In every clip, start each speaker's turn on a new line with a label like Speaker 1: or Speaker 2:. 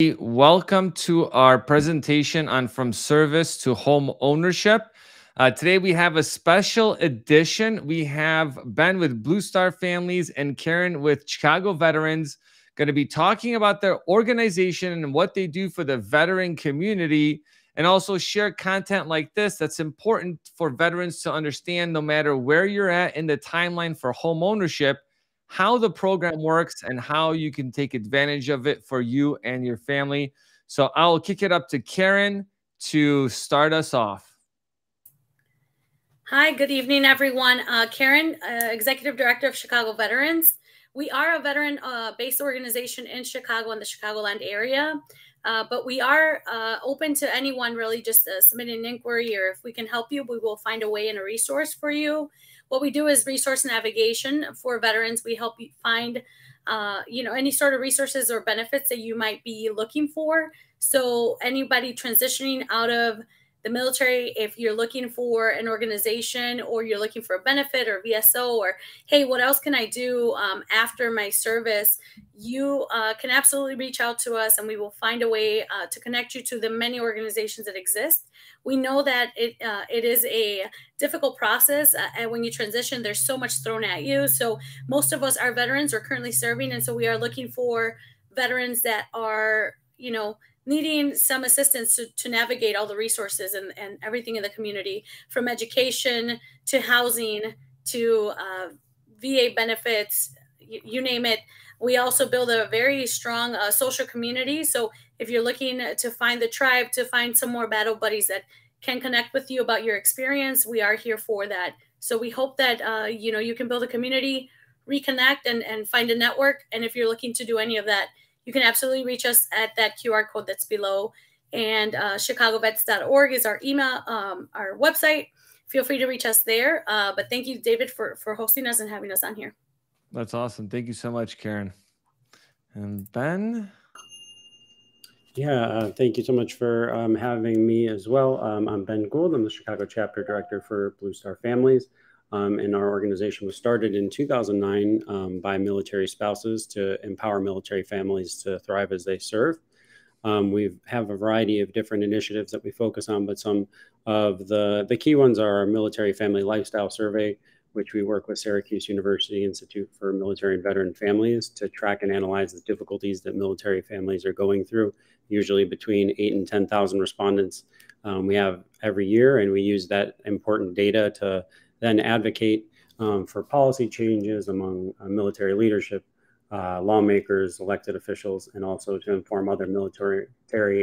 Speaker 1: Welcome to our presentation on From Service to Home Ownership. Uh, today we have a special edition. We have Ben with Blue Star Families and Karen with Chicago Veterans going to be talking about their organization and what they do for the veteran community and also share content like this that's important for veterans to understand no matter where you're at in the timeline for home ownership how the program works and how you can take advantage of it for you and your family. So I'll kick it up to Karen to start us off.
Speaker 2: Hi, good evening, everyone. Uh, Karen, uh, Executive Director of Chicago Veterans. We are a veteran uh, based organization in Chicago and the Chicagoland area, uh, but we are uh, open to anyone really just uh, submitting an inquiry or if we can help you, we will find a way and a resource for you. What we do is resource navigation for veterans. We help you find, uh, you know, any sort of resources or benefits that you might be looking for. So anybody transitioning out of the military, if you're looking for an organization or you're looking for a benefit or VSO or, hey, what else can I do um, after my service? You uh, can absolutely reach out to us and we will find a way uh, to connect you to the many organizations that exist. We know that it, uh, it is a difficult process. Uh, and when you transition, there's so much thrown at you. So most of us are veterans, are currently serving. And so we are looking for veterans that are, you know, needing some assistance to, to navigate all the resources and, and everything in the community from education to housing to uh, VA benefits, you, you, name it. We also build a very strong uh, social community. So if you're looking to find the tribe, to find some more battle buddies that can connect with you about your experience, we are here for that. So we hope that uh, you know you can build a community, reconnect, and and find a network. And if you're looking to do any of that, you can absolutely reach us at that QR code that's below. And uh, chicagovets.org is our email, um, our website. Feel free to reach us there. Uh, but thank you, David, for, for hosting us and having us on here.
Speaker 1: That's awesome. Thank you so much, Karen. And Ben?
Speaker 3: Yeah, uh, thank you so much for um, having me as well. Um, I'm Ben Gould. I'm the Chicago chapter director for Blue Star Families. Um, and our organization was started in 2009 um, by military spouses to empower military families to thrive as they serve. Um, we have a variety of different initiatives that we focus on, but some of the, the key ones are our military family lifestyle survey, which we work with Syracuse University Institute for Military and Veteran Families to track and analyze the difficulties that military families are going through, usually between eight and 10,000 respondents um, we have every year, and we use that important data to then advocate um, for policy changes among uh, military leadership, uh, lawmakers, elected officials, and also to inform other military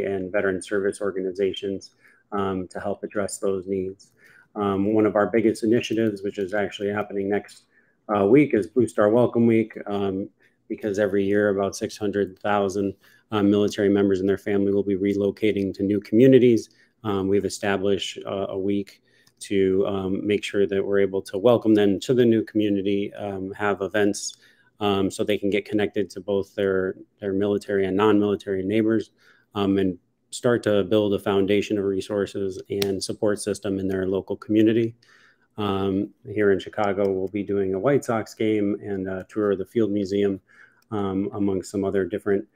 Speaker 3: and veteran service organizations um, to help address those needs. Um, one of our biggest initiatives, which is actually happening next uh, week, is Blue Star Welcome Week, um, because every year about 600,000 uh, military members and their family will be relocating to new communities. Um, we've established uh, a week to um, make sure that we're able to welcome them to the new community, um, have events um, so they can get connected to both their, their military and non-military neighbors um, and start to build a foundation of resources and support system in their local community. Um, here in Chicago, we'll be doing a White Sox game and a tour of the Field Museum, um, among some other different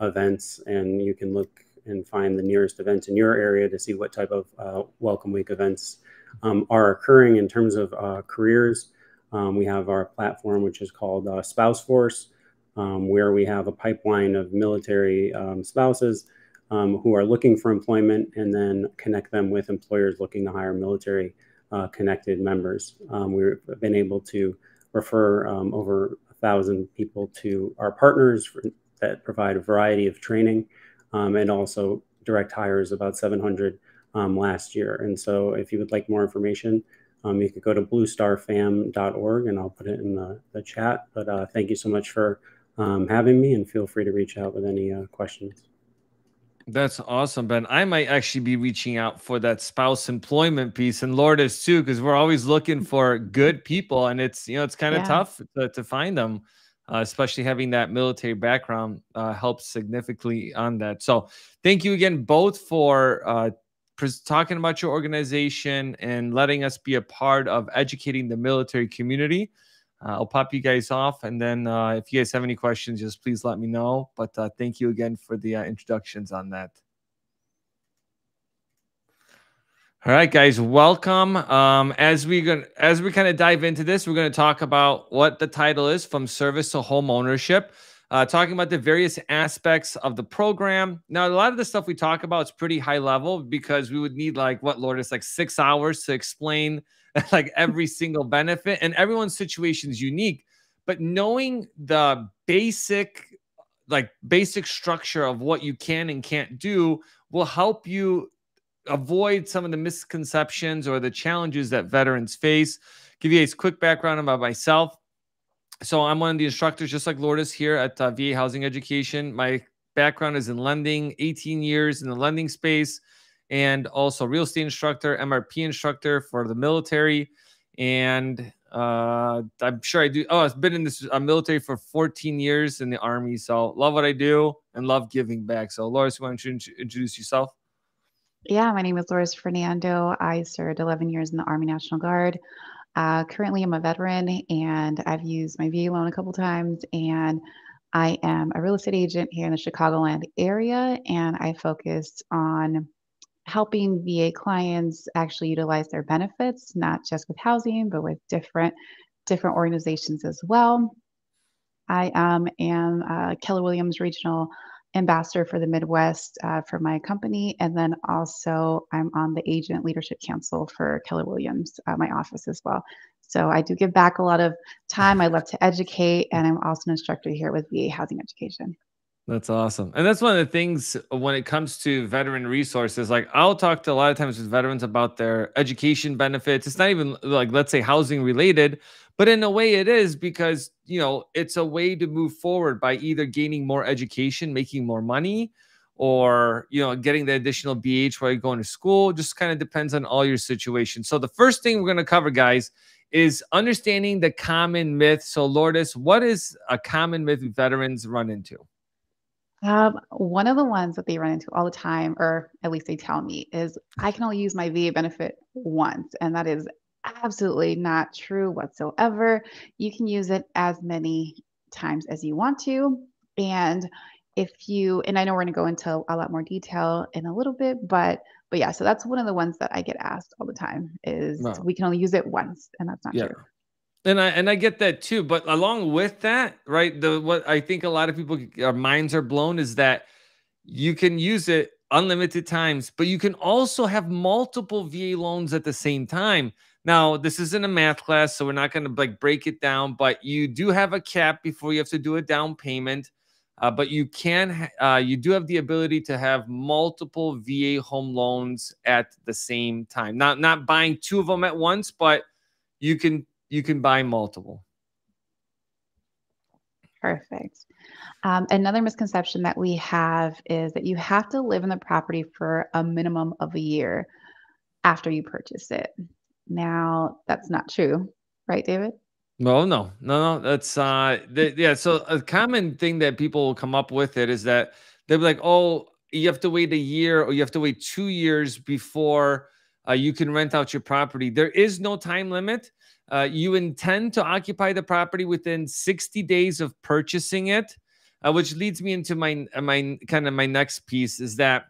Speaker 3: events. And you can look and find the nearest events in your area to see what type of uh, Welcome Week events um, are occurring in terms of uh, careers. Um, we have our platform, which is called uh, Spouse Force, um, where we have a pipeline of military um, spouses um, who are looking for employment and then connect them with employers looking to hire military uh, connected members. Um, we've been able to refer over a thousand people to our partners for, that provide a variety of training um, and also direct hires about 700 um, last year. And so if you would like more information, um, you could go to bluestarfam.org and I'll put it in the, the chat. But uh, thank you so much for um, having me and feel free to reach out with any uh, questions.
Speaker 1: That's awesome, Ben. I might actually be reaching out for that spouse employment piece, and Lourdes too, because we're always looking for good people, and it's you know it's kind of yeah. tough to, to find them uh, especially having that military background uh, helps significantly on that. So, thank you again both for uh, talking about your organization and letting us be a part of educating the military community. Uh, I'll pop you guys off, and then uh, if you guys have any questions, just please let me know. But uh, thank you again for the introductions on that. All right, guys, welcome. Um, as we going as we kind of dive into this, we're going to talk about what the title is from service to home ownership. Uh, talking about the various aspects of the program. Now, a lot of the stuff we talk about is pretty high level because we would need like what, Lord, it's like six hours to explain like every single benefit, and everyone's situation is unique. But knowing the basic, like basic structure of what you can and can't do will help you avoid some of the misconceptions or the challenges that veterans face. Give you a quick background about myself. So I'm one of the instructors, just like Lourdes here at uh, VA Housing Education. My background is in lending, 18 years in the lending space and also real estate instructor, MRP instructor for the military. And uh, I'm sure I do. Oh, I've been in this uh, military for 14 years in the army. So love what I do and love giving back. So, Lourdes, why don't you introduce yourself?
Speaker 4: Yeah, my name is Lourdes Fernando. I served 11 years in the Army National Guard. Uh, currently, I'm a veteran and I've used my VA loan a couple times. And I am a real estate agent here in the Chicagoland area. And I focus on helping VA clients actually utilize their benefits, not just with housing, but with different different organizations as well. I um, am uh, Keller Williams Regional Ambassador for the Midwest uh, for my company, and then also I'm on the Agent Leadership Council for Keller Williams, uh, my office as well. So I do give back a lot of time. I love to educate, and I'm also an instructor here with VA Housing Education.
Speaker 1: That's awesome. And that's one of the things when it comes to veteran resources. Like I'll talk to a lot of times with veterans about their education benefits. It's not even like, let's say, housing related, but in a way it is because, you know, it's a way to move forward by either gaining more education, making more money, or, you know, getting the additional BAH while you're going to school. Just kind of depends on all your situation. So the first thing we're going to cover, guys, is understanding the common myth. So, Lourdes, what is a common myth veterans run into?
Speaker 4: Um, one of the ones that they run into all the time, or at least they tell me, is I can only use my VA benefit once. And that is absolutely not true whatsoever. You can use it as many times as you want to. And if you, and I know we're going to go into a lot more detail in a little bit, but but yeah, so that's one of the ones that I get asked all the time is we can only use it once, and that's not yeah. true
Speaker 1: and I and I get that too. But along with that, right? The what I think a lot of people our minds are blown is that you can use it unlimited times, but you can also have multiple VA loans at the same time. Now, this isn't a math class, so we're not going to like break it down, but you do have a cap before you have to do a down payment. Uh, but you can, uh, you do have the ability to have multiple VA home loans at the same time. Not not buying two of them at once, but you can you can buy multiple.
Speaker 4: Perfect. Um, another misconception that we have is that you have to live in the property for a minimum of a year after you purchase it. Now, that's not true, right, David?
Speaker 1: No, no, no, no. That's uh, yeah. So a common thing that people will come up with it is that they'll be like, "Oh, you have to wait a year, or you have to wait two years before uh, you can rent out your property." There is no time limit. Uh, you intend to occupy the property within 60 days of purchasing it, uh, which leads me into my uh, my kind of my next piece is that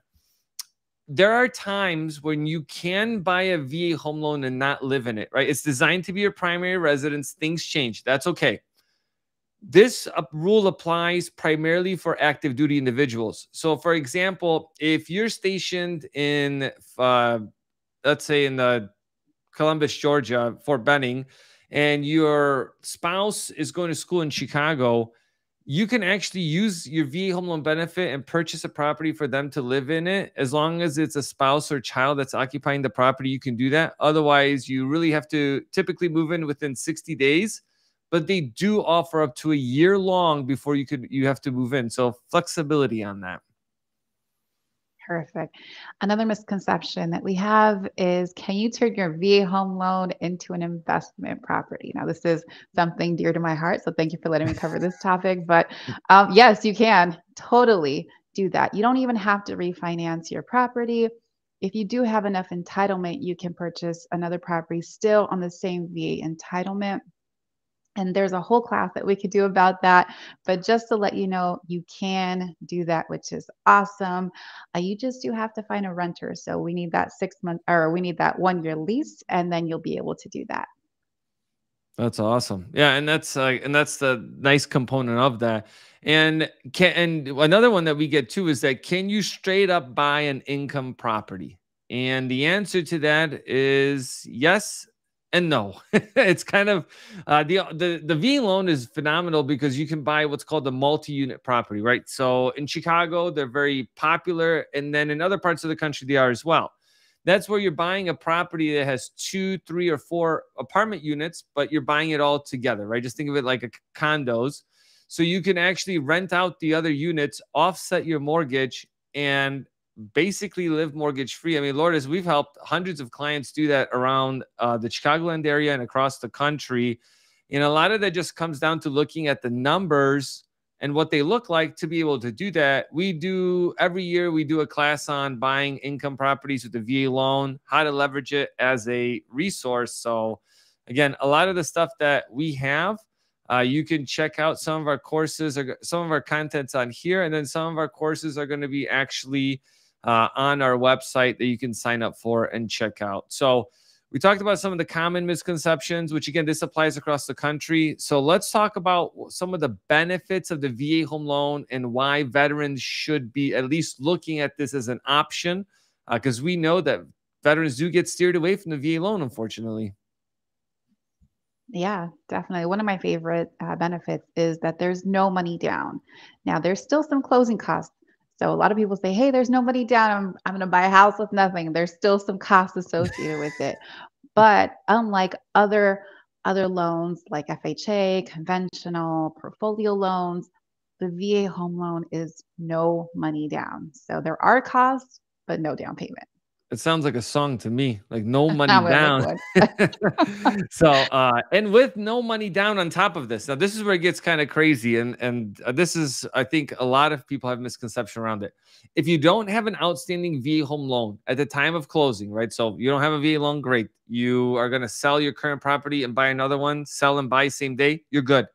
Speaker 1: there are times when you can buy a VA home loan and not live in it, right? It's designed to be your primary residence. Things change. That's okay. This rule applies primarily for active duty individuals. So, for example, if you're stationed in, uh, let's say, in the Columbus, Georgia, Fort Benning, and your spouse is going to school in Chicago, you can actually use your VA home loan benefit and purchase a property for them to live in it. As long as it's a spouse or child that's occupying the property, you can do that. Otherwise, you really have to typically move in within 60 days. But they do offer up to a year long before you could you have to move in. So flexibility on that.
Speaker 4: Perfect. Another misconception that we have is can you turn your VA home loan into an investment property? Now, this is something dear to my heart. So, thank you for letting me cover this topic. But um, yes, you can totally do that. You don't even have to refinance your property. If you do have enough entitlement, you can purchase another property still on the same VA entitlement. And there's a whole class that we could do about that. But just to let you know, you can do that, which is awesome. Uh, you just do have to find a renter. So we need that six month or we need that one year lease, and then you'll be able to do that.
Speaker 1: That's awesome. Yeah, and that's uh, and that's the nice component of that. And can and another one that we get too is that can you straight up buy an income property? And the answer to that is yes and no. it's kind of uh, the the the V loan is phenomenal because you can buy what's called a multi-unit property, right? So in Chicago, they're very popular, and then in other parts of the country, they are as well. That's where you're buying a property that has two, three, or four apartment units, but you're buying it all together, right? Just think of it like a condos. So you can actually rent out the other units, offset your mortgage, and basically live mortgage free. I mean, Lourdes, we've helped hundreds of clients do that around uh, the Chicagoland area and across the country. And a lot of that just comes down to looking at the numbers and what they look like to be able to do that. We do every year, we do a class on buying income properties with the VA loan, how to leverage it as a resource. So, again, a lot of the stuff that we have, uh, you can check out some of our courses or some of our contents on here. And then some of our courses are going to be actually uh, on our website that you can sign up for and check out. So, we talked about some of the common misconceptions, which again, this applies across the country. So let's talk about some of the benefits of the VA home loan and why veterans should be at least looking at this as an option, because uh, we know that veterans do get steered away from the VA loan, unfortunately.
Speaker 4: Yeah, definitely. One of my favorite uh, benefits is that there's no money down. Now, there's still some closing costs so a lot of people say, "Hey, there's nobody down. I'm I'm going to buy a house with nothing." There's still some costs associated with it. But unlike other other loans like FHA, conventional, portfolio loans, the VA home loan is no money down. So there are costs, but no down payment
Speaker 1: it sounds like a song to me like no money down. so uh and with no money down on top of this now this is where it gets kind of crazy and and uh, this is i think a lot of people have misconception around it. If you don't have an outstanding va home loan at the time of closing right so you don't have a va loan great. You are going to sell your current property and buy another one sell and buy same day you're good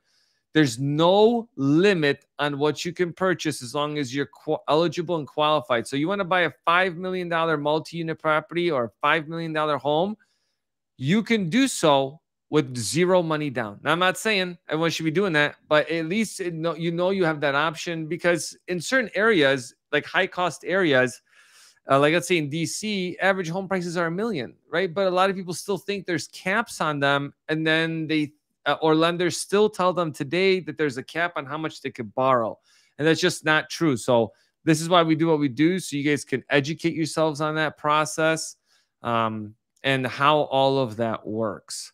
Speaker 1: there's no limit on what you can purchase as long as you're eligible and qualified. So you want to buy a $5 million multi-unit property or a $5 million home, you can do so with zero money down. Now, I'm not saying everyone should be doing that, but at least you know you have that option because in certain areas, like high cost areas, uh, like let's say in DC, average home prices are a million, right? But a lot of people still think there's caps on them, and then they uh, or lenders still tell them today that there's a cap on how much they could borrow. And that's just not true. So, this is why we do what we do. So, you guys can educate yourselves on that process um, and how all of that works.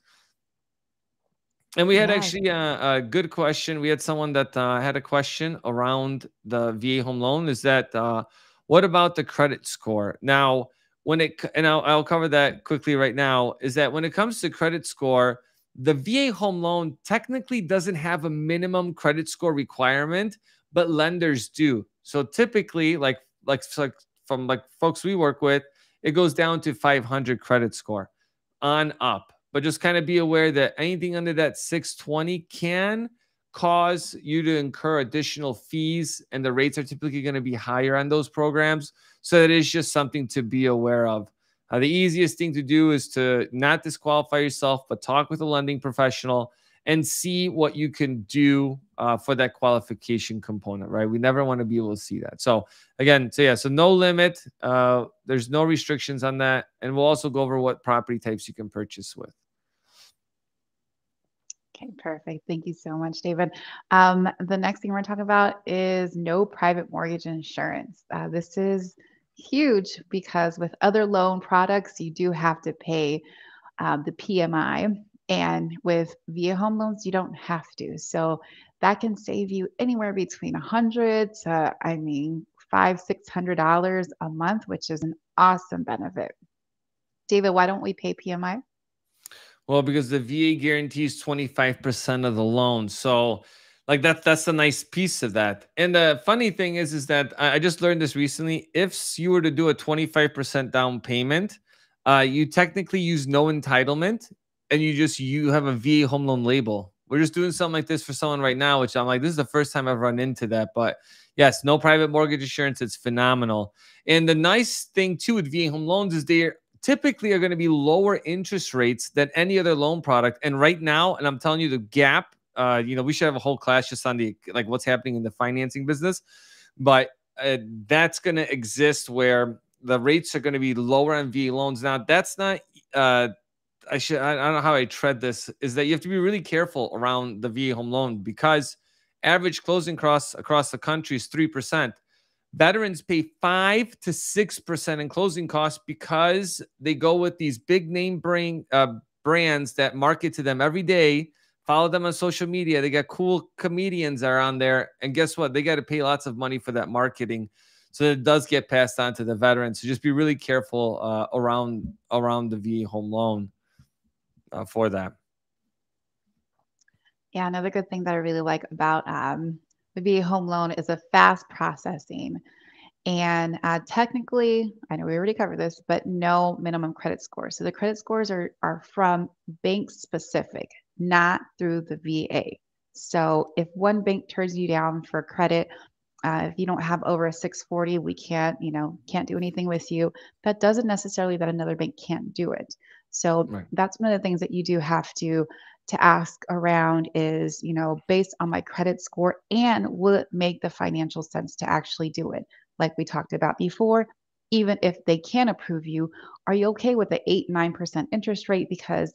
Speaker 1: And we had yeah. actually a, a, good question. We had someone that uh, had a question around the VA home loan. Is that uh, what about the credit score? Now, when it and I'll, I'll cover that quickly right now. Is that when it comes to credit score, the VA home loan technically doesn't have a minimum credit score requirement, but lenders do. So typically, like like, like from like folks we work with, it goes down to 500 credit score on up. But just kind of be aware that anything under that 620 can cause you to incur additional fees, and the rates are typically going to be higher on those programs. So it is just something to be aware of. Uh, the easiest thing to do is to not disqualify yourself, but talk with a lending professional and see what you can do uh, for that qualification component, right? We never want to be able to see that. So, again, so yeah, so no limit. Uh, there's no restrictions on that. And we'll also go over what property types you can purchase with.
Speaker 4: Okay, perfect. Thank you so much, David. Um, the next thing we're talking about is no private mortgage insurance. Uh, this is huge because with other loan products, you do have to pay um, the PMI. And with VA home loans, you don't have to. So that can save you anywhere between a hundred to, I mean, five, six hundred dollars a month, which is an awesome benefit. David, why don't we pay PMI?
Speaker 1: Well, because the VA guarantees 25% of the loan. So like that that's a nice piece of that and the funny thing is is that i just learned this recently if you were to do a 25% down payment uh, you technically use no entitlement and you just you have a va home loan label We're just doing something like this for someone right now, which I'm like, this is the first time I've run into that. But yes, no private mortgage insurance. It's phenomenal. And the nice thing too with VA home loans is they typically are going to be lower interest rates than any other loan product. And right now, and I'm telling you, the gap. Uh, you know, we should have a whole class just on the like what's happening in the financing business, but uh, that's going to exist where the rates are going to be lower on VA loans. Now, that's not uh, I should I, don't know how I tread this is that you have to be really careful around the VA home loan because average closing costs across the country is three percent. Veterans pay five to six percent in closing costs because they go with these big name brand uh, brands that market to them every day. Follow them on social media. They got cool comedians are on there, and guess what? They got to pay lots of money for that marketing so it does get passed on to the veterans. So just be really careful uh, around around the VA home loan uh, for that.
Speaker 4: Yeah, another good thing that I really like about um, the VA home loan is a fast processing. And uh, technically, I know we already covered this, but no minimum credit score. So the credit scores are, are from bank specific, not through the VA. So if one bank turns you down for credit, uh, if you don't have over a 640, we can't, you know, can't do anything with you. That doesn't necessarily that another bank can't do it. So right. that's one of the things that you do have to to ask around is, you know, based on my credit score and will it make the financial sense to actually do it? Like we talked about before, even if they can approve you, are you okay with the 8 9% interest rate because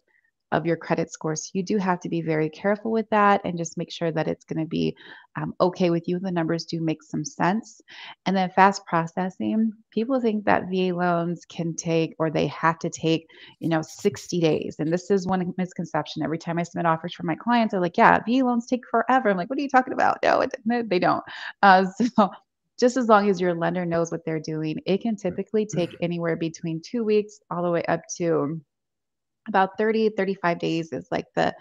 Speaker 4: of your credit score. So you do have to be very careful with that and just make sure that it's going to be um, okay with you. The numbers do make some sense. And then fast processing, people think that VA loans can take or they have to take, you know, 60 days. And this is one misconception. Every time I submit offers for my clients, they're like, yeah, VA loans take forever. I'm like, what are you talking about? No, it, no they don't. Uh, so just as long as your lender knows what they're doing, it can typically take anywhere between two weeks all the way up to about 30 35 days is like the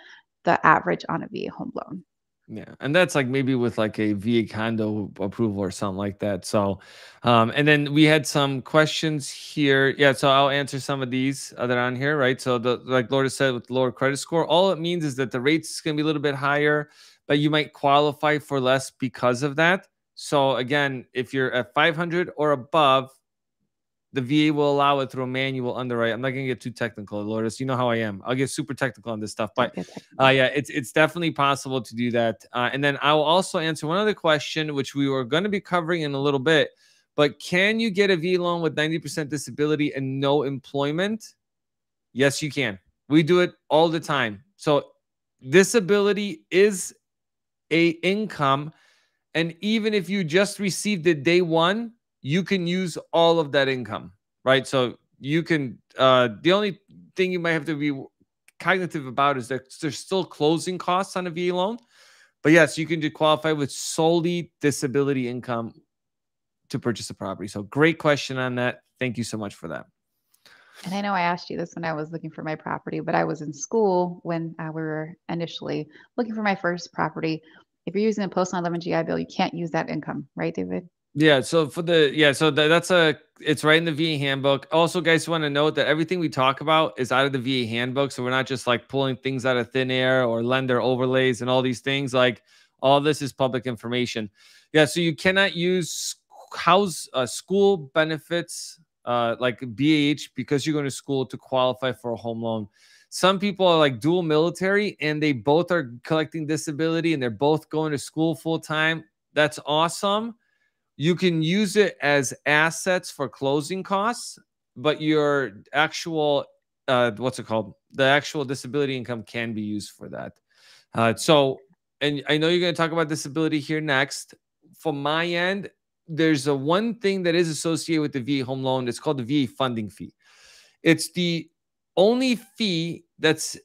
Speaker 4: the average on a VA home loan.
Speaker 1: Yeah, and that's like maybe with like a VA condo approval or something like that. So, um, and then we had some questions here. Yeah, so I'll answer some of these that are on here, right? So the like Laura said with lower credit score, all it means is that the rates is going to be a little bit higher, but you might qualify for less because of that. So again, if you're at 500 or above, the VA will allow it through a manual underwrite. I'm not gonna get too technical, Lourdes. You know how I am. I'll get super technical on this stuff, but uh, yeah, it's it's definitely possible to do that. Uh, and then I will also answer one other question, which we were going to be covering in a little bit. But can you get a V loan with 90% disability and no employment? Yes, you can. We do it all the time. So disability is a income, and even if you just received it day one you can use all of that income, right? So you can, uh, the only thing you might have to be cognitive about is that there's still closing costs on a VA loan. But yes, you can qualify with solely disability income to purchase a property. So great question on that. Thank you so much for that.
Speaker 4: And I know I asked you this when I was looking for my property, but I was in school when uh, we were initially looking for my first property. If you're using a post 11 GI Bill, you can't use that income, right, David?
Speaker 1: Yeah, so for the yeah, so that's a it's right in the VA handbook. Also, guys, want to note that everything we talk about is out of the VA handbook, so we're not just like pulling things out of thin air or lender overlays and all these things. Like all this is public information. Yeah, so you cannot use house uh, school benefits uh, like BAH because you're going to school to qualify for a home loan. Some people are like dual military and they both are collecting disability and they're both going to school full time. That's awesome you can use it as assets for closing costs, but your actual uh, what's it called? The actual disability income can be used for that. Uh, so, and I know you're going to talk about disability here next. From my end, there's a one thing that is associated with the VA home loan. It's called the VA funding fee. It's the only fee that's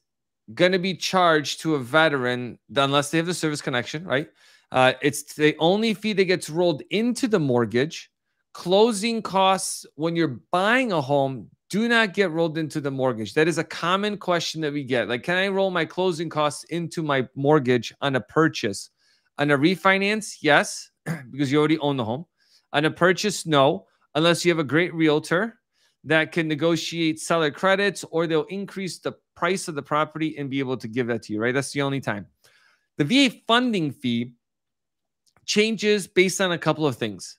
Speaker 1: going to be charged to a veteran, unless they have the service connection, right? Uh, it's the only fee that gets rolled into the mortgage. Closing costs when you're buying a home do not get rolled into the mortgage. That is a common question that we get. Like, can I roll my closing costs into my mortgage on a purchase? On a refinance, yes, because you already own the home. On a purchase, no, unless you have a great realtor that can negotiate seller credits or they'll increase the price of the property and be able to give that to you, right? That's the only time. The VA funding fee changes based on a couple of things.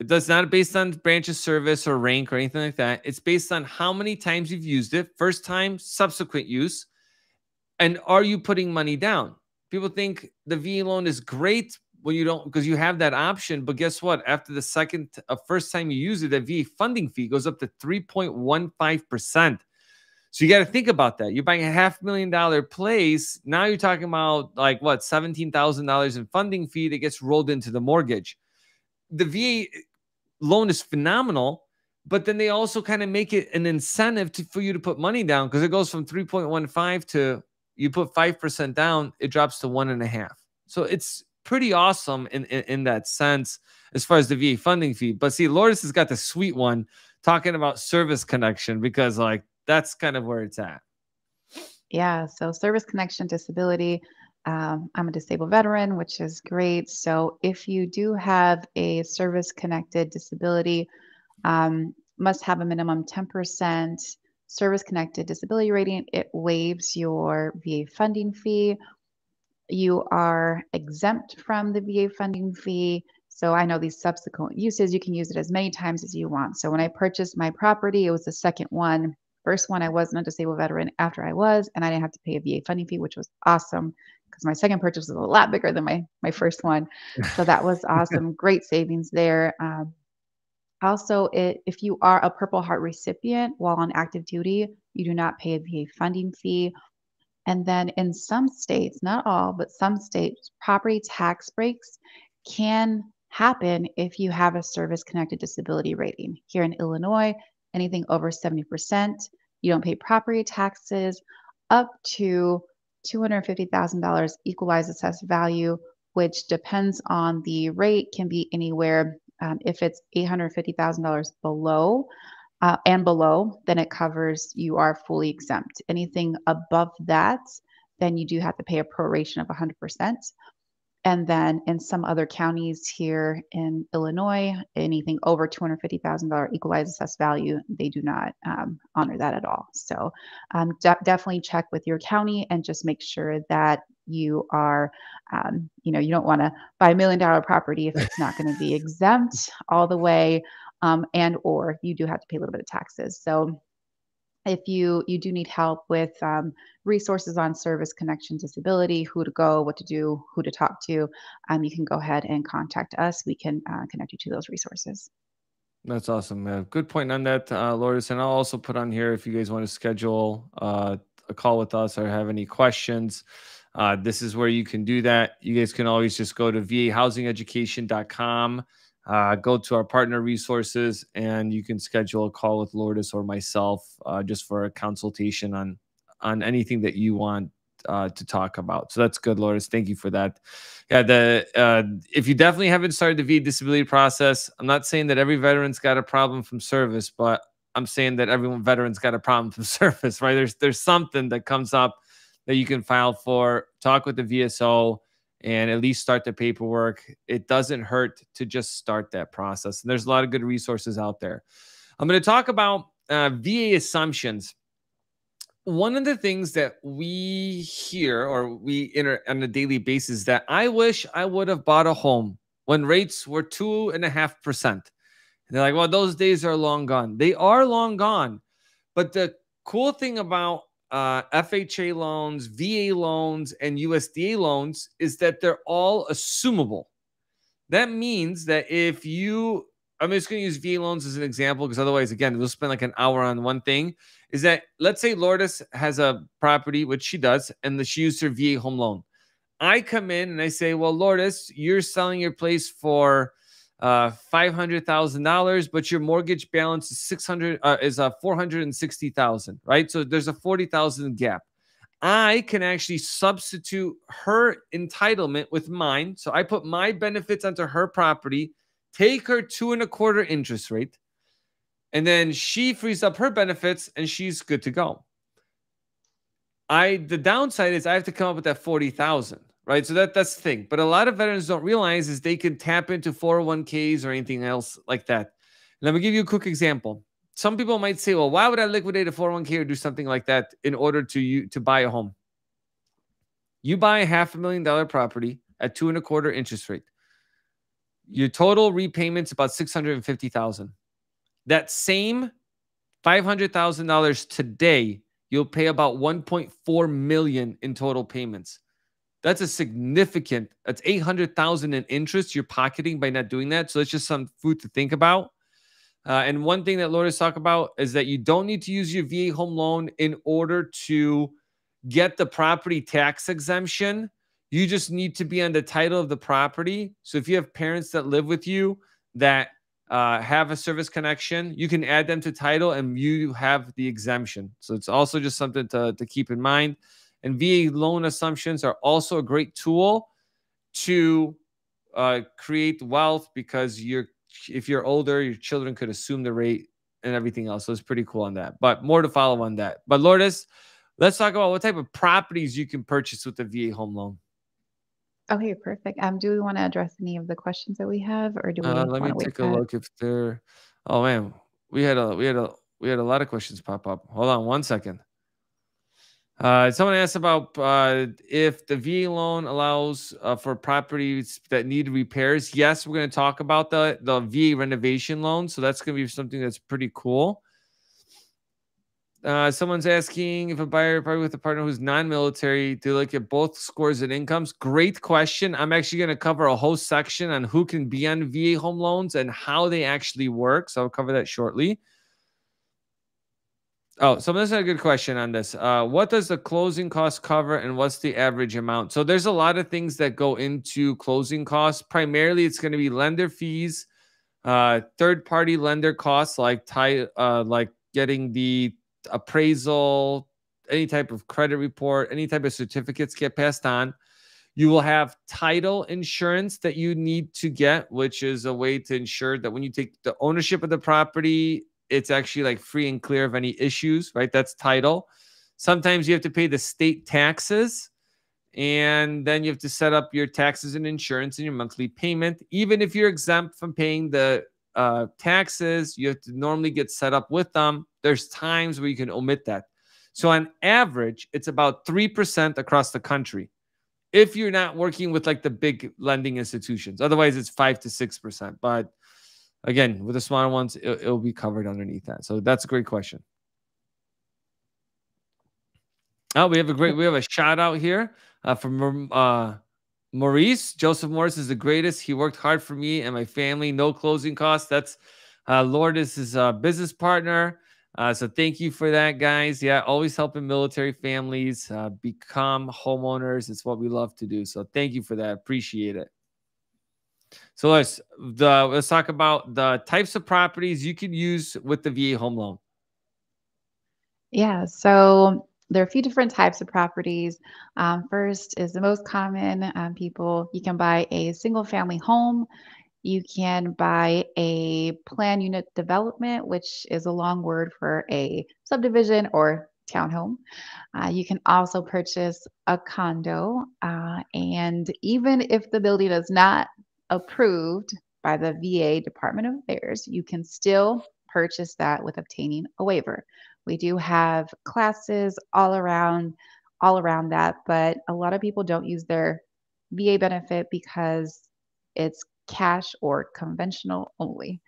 Speaker 1: It does not based on branch of service or rank or anything like that. It's based on how many times you've used it, first time, subsequent use, and are you putting money down? People think the VA loan is great when you don't because you have that option. But guess what? After the second, uh, first time you use it, the VA funding fee goes up to 3.15%. So you got to think about that. You're buying a half million dollar place. Now you're talking about like what, $17,000 in funding fee that gets rolled into the mortgage. The VA loan is phenomenal, but then they also kind of make it an incentive to, for you to put money down because it goes from 3.15 to you put 5% down, it drops to one and a half. So it's pretty awesome in, in, in that sense as far as the VA funding fee. But see, Lourdes has got the sweet one talking about service connection because like that's kind of where it's at.
Speaker 4: Yeah. So service connection disability. Um, I'm a disabled veteran, which is great. So if you do have a service connected disability, um, must have a minimum 10% service connected disability rating. It waives your VA funding fee you are exempt from the VA funding fee. So I know these subsequent uses, you can use it as many times as you want. So when I purchased my property, it was the second one. First one, I wasn't a disabled veteran after I was, and I didn't have to pay a VA funding fee, which was awesome because my second purchase was a lot bigger than my, my first one. So that was awesome. Great savings there. Um, also, it, if you are a Purple Heart recipient while on active duty, you do not pay a VA funding fee. And then in some states, not all, but some states, property tax breaks can happen if you have a service connected disability rating. Here in Illinois, anything over 70%, you don't pay property taxes up to $250,000 equalized assessed value, which depends on the rate, can be anywhere. Um, if it's $850,000 below, uh, and below, then it covers you are fully exempt. Anything above that, then you do have to pay a proration of 100%. And then in some other counties here in Illinois, anything over $250,000 equalized assessed value, they do not um, honor that at all. So um, de- definitely check with your county and just make sure that you are, um, you know, you don't want to buy a million dollar property if it's not going to be exempt all the way um, and or you do have to pay a little bit of taxes. So if you you do need help with um, resources on service connection disability who to go what to do who to talk to um, you can go ahead and contact us. We can uh, connect you to those resources.
Speaker 1: That's awesome man. good point on that uh, lourdes. And i'll also put on here if you guys want to schedule uh, a call with us or have any questions uh, this is where you can do that. You guys can always just go to vahousingeducation.com uh, go to our partner resources and you can schedule a call with Lourdes or myself uh, just for a consultation on on anything that you want uh, to talk about. So that's good, Lourdes. Thank you for that. Yeah, the uh, if you definitely haven't started the V disability process, I'm not saying that every veteran's got a problem from service, but I'm saying that everyone veteran's got a problem from service, right? There's there's something that comes up that you can file for. Talk with the VSO and at least start the paperwork. It doesn't hurt to just start that process. And there's a lot of good resources out there. I'm going to talk about uh, VA assumptions. One of the things that we hear or we enter on a daily basis that I wish I would have bought a home when rates were two and a half percent. They're like, well, those days are long gone. They are long gone. But the cool thing about uh, FHA loans, VA loans, and USDA loans is that they're all assumable. That means that if you, I'm just going to use VA loans as an example because otherwise, again, we'll spend like an hour on one thing. Is that let's say Lourdes has a property, which she does, and she used her VA home loan. I come in and I say, Well, Lourdes, you're selling your place for uh, five hundred thousand dollars, but your mortgage balance is six hundred uh, is a uh, four hundred and sixty thousand, right? So there's a forty thousand gap. I can actually substitute her entitlement with mine. So I put my benefits onto her property, take her two and a quarter interest rate, and then she frees up her benefits and she's good to go. I the downside is I have to come up with that forty thousand right? So that that's the thing. But a lot of veterans don't realize is they can tap into 401ks or anything else like that. Let me give you a quick example. Some people might say, "Well, why would I liquidate a 401k or do something like that in order to you to buy a home?" You buy a half a million dollar property at two and a quarter interest rate. Your total repayments about six hundred and fifty thousand. That same five hundred thousand dollars today, you'll pay about one point four million in total payments. That's a significant. That's eight hundred thousand in interest you're pocketing by not doing that. So it's just some food to think about. Uh, and one thing that Lourdes talk about is that you don't need to use your VA home loan in order to get the property tax exemption. You just need to be on the title of the property. So if you have parents that live with you that uh, have a service connection, you can add them to title and you have the exemption. So it's also just something to, to keep in mind. And VA loan assumptions are also a great tool to uh, create wealth because you're if you're older, your children could assume the rate and everything else. So it's pretty cool on that. But more to follow on that. But Lourdes, let's talk about what type of properties you can purchase with the VA home loan.
Speaker 4: Okay, perfect. Um, do we want to address any of the questions that we have, or do we?
Speaker 1: Uh, let me take a look if they're. Oh man, we had a we had a we had a lot of questions pop up. Hold on one second. Uh, someone asked about uh, if the VA loan allows uh, for properties that need repairs. Yes, we're going to talk about the the VA renovation loan, so that's going to be something that's pretty cool. Uh, someone's asking if a buyer probably with a partner who's non-military, do they look at both scores and incomes? Great question. I'm actually going to cover a whole section on who can be on VA home loans and how they actually work. So I'll cover that shortly. Oh, someone has a good question on this. Uh, what does the closing cost cover and what's the average amount? So there's a lot of things that go into closing costs. Primarily, it's going to be lender fees, uh, third party lender costs like tie, uh, like getting the appraisal, any type of credit report, any type of certificates get passed on. You will have title insurance that you need to get, which is a way to ensure that when you take the ownership of the property it's actually like free and clear of any issues, right? That's title. Sometimes you have to pay the state taxes and then you have to set up your taxes and insurance and your monthly payment. Even if you're exempt from paying the uh, taxes, you have to normally get set up with them. There's times where you can omit that. So on average, it's about 3% across the country. If you're not working with like the big lending institutions, otherwise it's five to 6%. But Again, with the smaller ones, it, will be covered underneath that. So that's a great question. Oh, we have a great, we have a shout out here uh, from uh, Maurice. Joseph Morris is the greatest. He worked hard for me and my family. No closing costs. That's uh, Lourdes is a business partner. Uh, so thank you for that, guys. Yeah, always helping military families uh, become homeowners. It's what we love to do. So thank you for that. Appreciate it. So let's the let's talk about the types of properties you can use with the VA home loan.
Speaker 4: Yeah, so there are a few different types of properties. Um, first is the most common um, people. You can buy a single family home. You can buy a plan unit development, which is a long word for a subdivision or townhome. Uh, you can also purchase a condo. Uh, and even if the building is not approved by the VA Department of Affairs, you can still purchase that with obtaining a waiver. We do have classes all around all around that, but a lot of people don't use their VA benefit because it's cash or conventional only.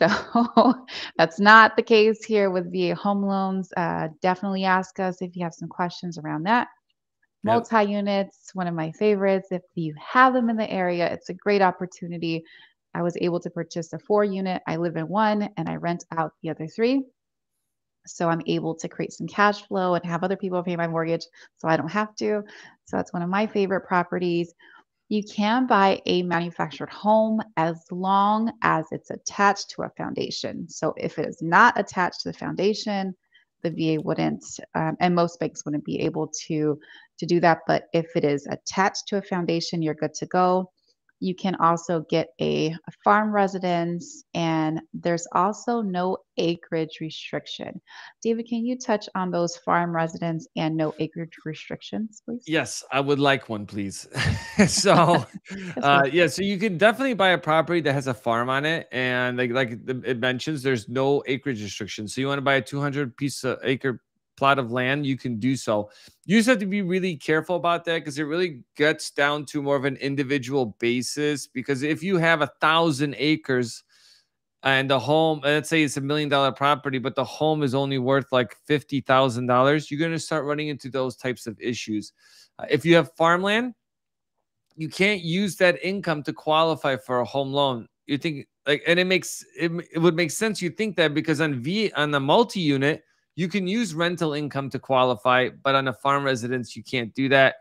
Speaker 4: So that's not the case here with VA home loans. Uh, definitely ask us if you have some questions around that. Multi units, one of my favorites. If you have them in the area, it's a great opportunity. I was able to purchase a four unit. I live in one and I rent out the other three. So I'm able to create some cash flow and have other people pay my mortgage so I don't have to. So that's one of my favorite properties. You can buy a manufactured home as long as it's attached to a foundation. So if it is not attached to the foundation, the VA wouldn't, um, and most banks wouldn't be able to to do that. But if it is attached to a foundation, you're good to go. You can also get a, farm residence, and there's also no acreage restriction. David, can you touch on those farm residents and no acreage restrictions, please?
Speaker 1: Yes, I would like one, please. so, uh, yeah, so you can definitely buy a property that has a farm on it, and like like it mentions, there's no acreage restriction. So you want to buy a 200 piece of acre plot of land, you can do so. You just have to be really careful about that because it really gets down to more of an individual basis. Because if you have a thousand acres and the home, let's say it's a million dollar property, but the home is only worth like fifty thousand dollars, you're going to start running into those types of issues. Uh, if you have farmland, you can't use that income to qualify for a home loan. You think like, and it makes it, it would make sense. You think that because on V on the multi unit, you can use rental income to qualify, but on a farm residence, you can't do that.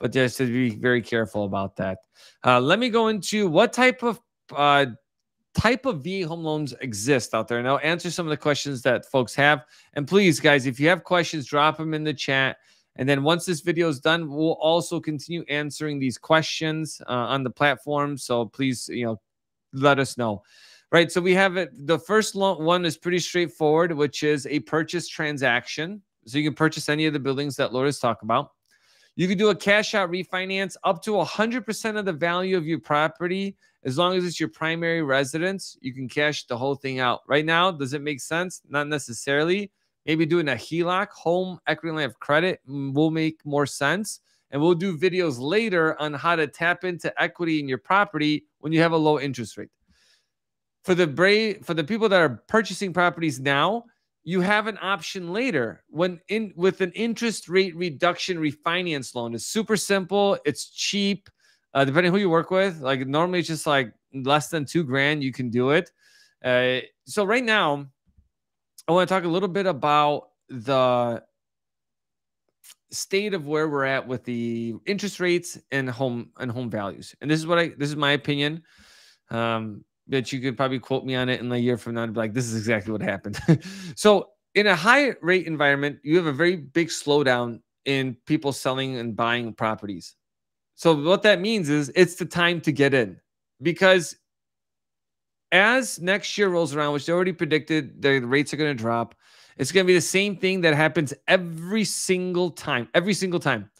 Speaker 1: But just to be very careful about that. Uh, let me go into what type of uh, type of VA home loans exist out there, and I'll answer some of the questions that folks have. And please, guys, if you have questions, drop them in the chat. And then once this video is done, we'll also continue answering these questions uh, on the platform. So please, you know, let us know. Right. So we have it. The first one is pretty straightforward, which is a purchase transaction. So you can purchase any of the buildings that Lourdes talked about. You can do a cash out refinance up to 100% of the value of your property. As long as it's your primary residence, you can cash the whole thing out. Right now, does it make sense? Not necessarily. Maybe doing a HELOC, home equity line of credit, mm, will make more sense. And we'll do videos later on how to tap into equity in your property when you have a low interest rate. For the brave, for the people that are purchasing properties now, you have an option later when in with an interest rate reduction refinance loan. It's super simple. It's cheap. Uh, depending who you work with, like normally it's just like less than two grand, you can do it. Uh, so right now, I want to talk a little bit about the state of where we're at with the interest rates and home and home values. And this is what I this is my opinion. Um, but you could probably quote me on it in a year from now and be like, this is exactly what happened. so in a high rate environment, you have a very big slowdown in people selling and buying properties. So what that means is it's the time to get in because as next year rolls around, which they already predicted the rates are going to drop, it's going to be the same thing that happens every single time. Every single time.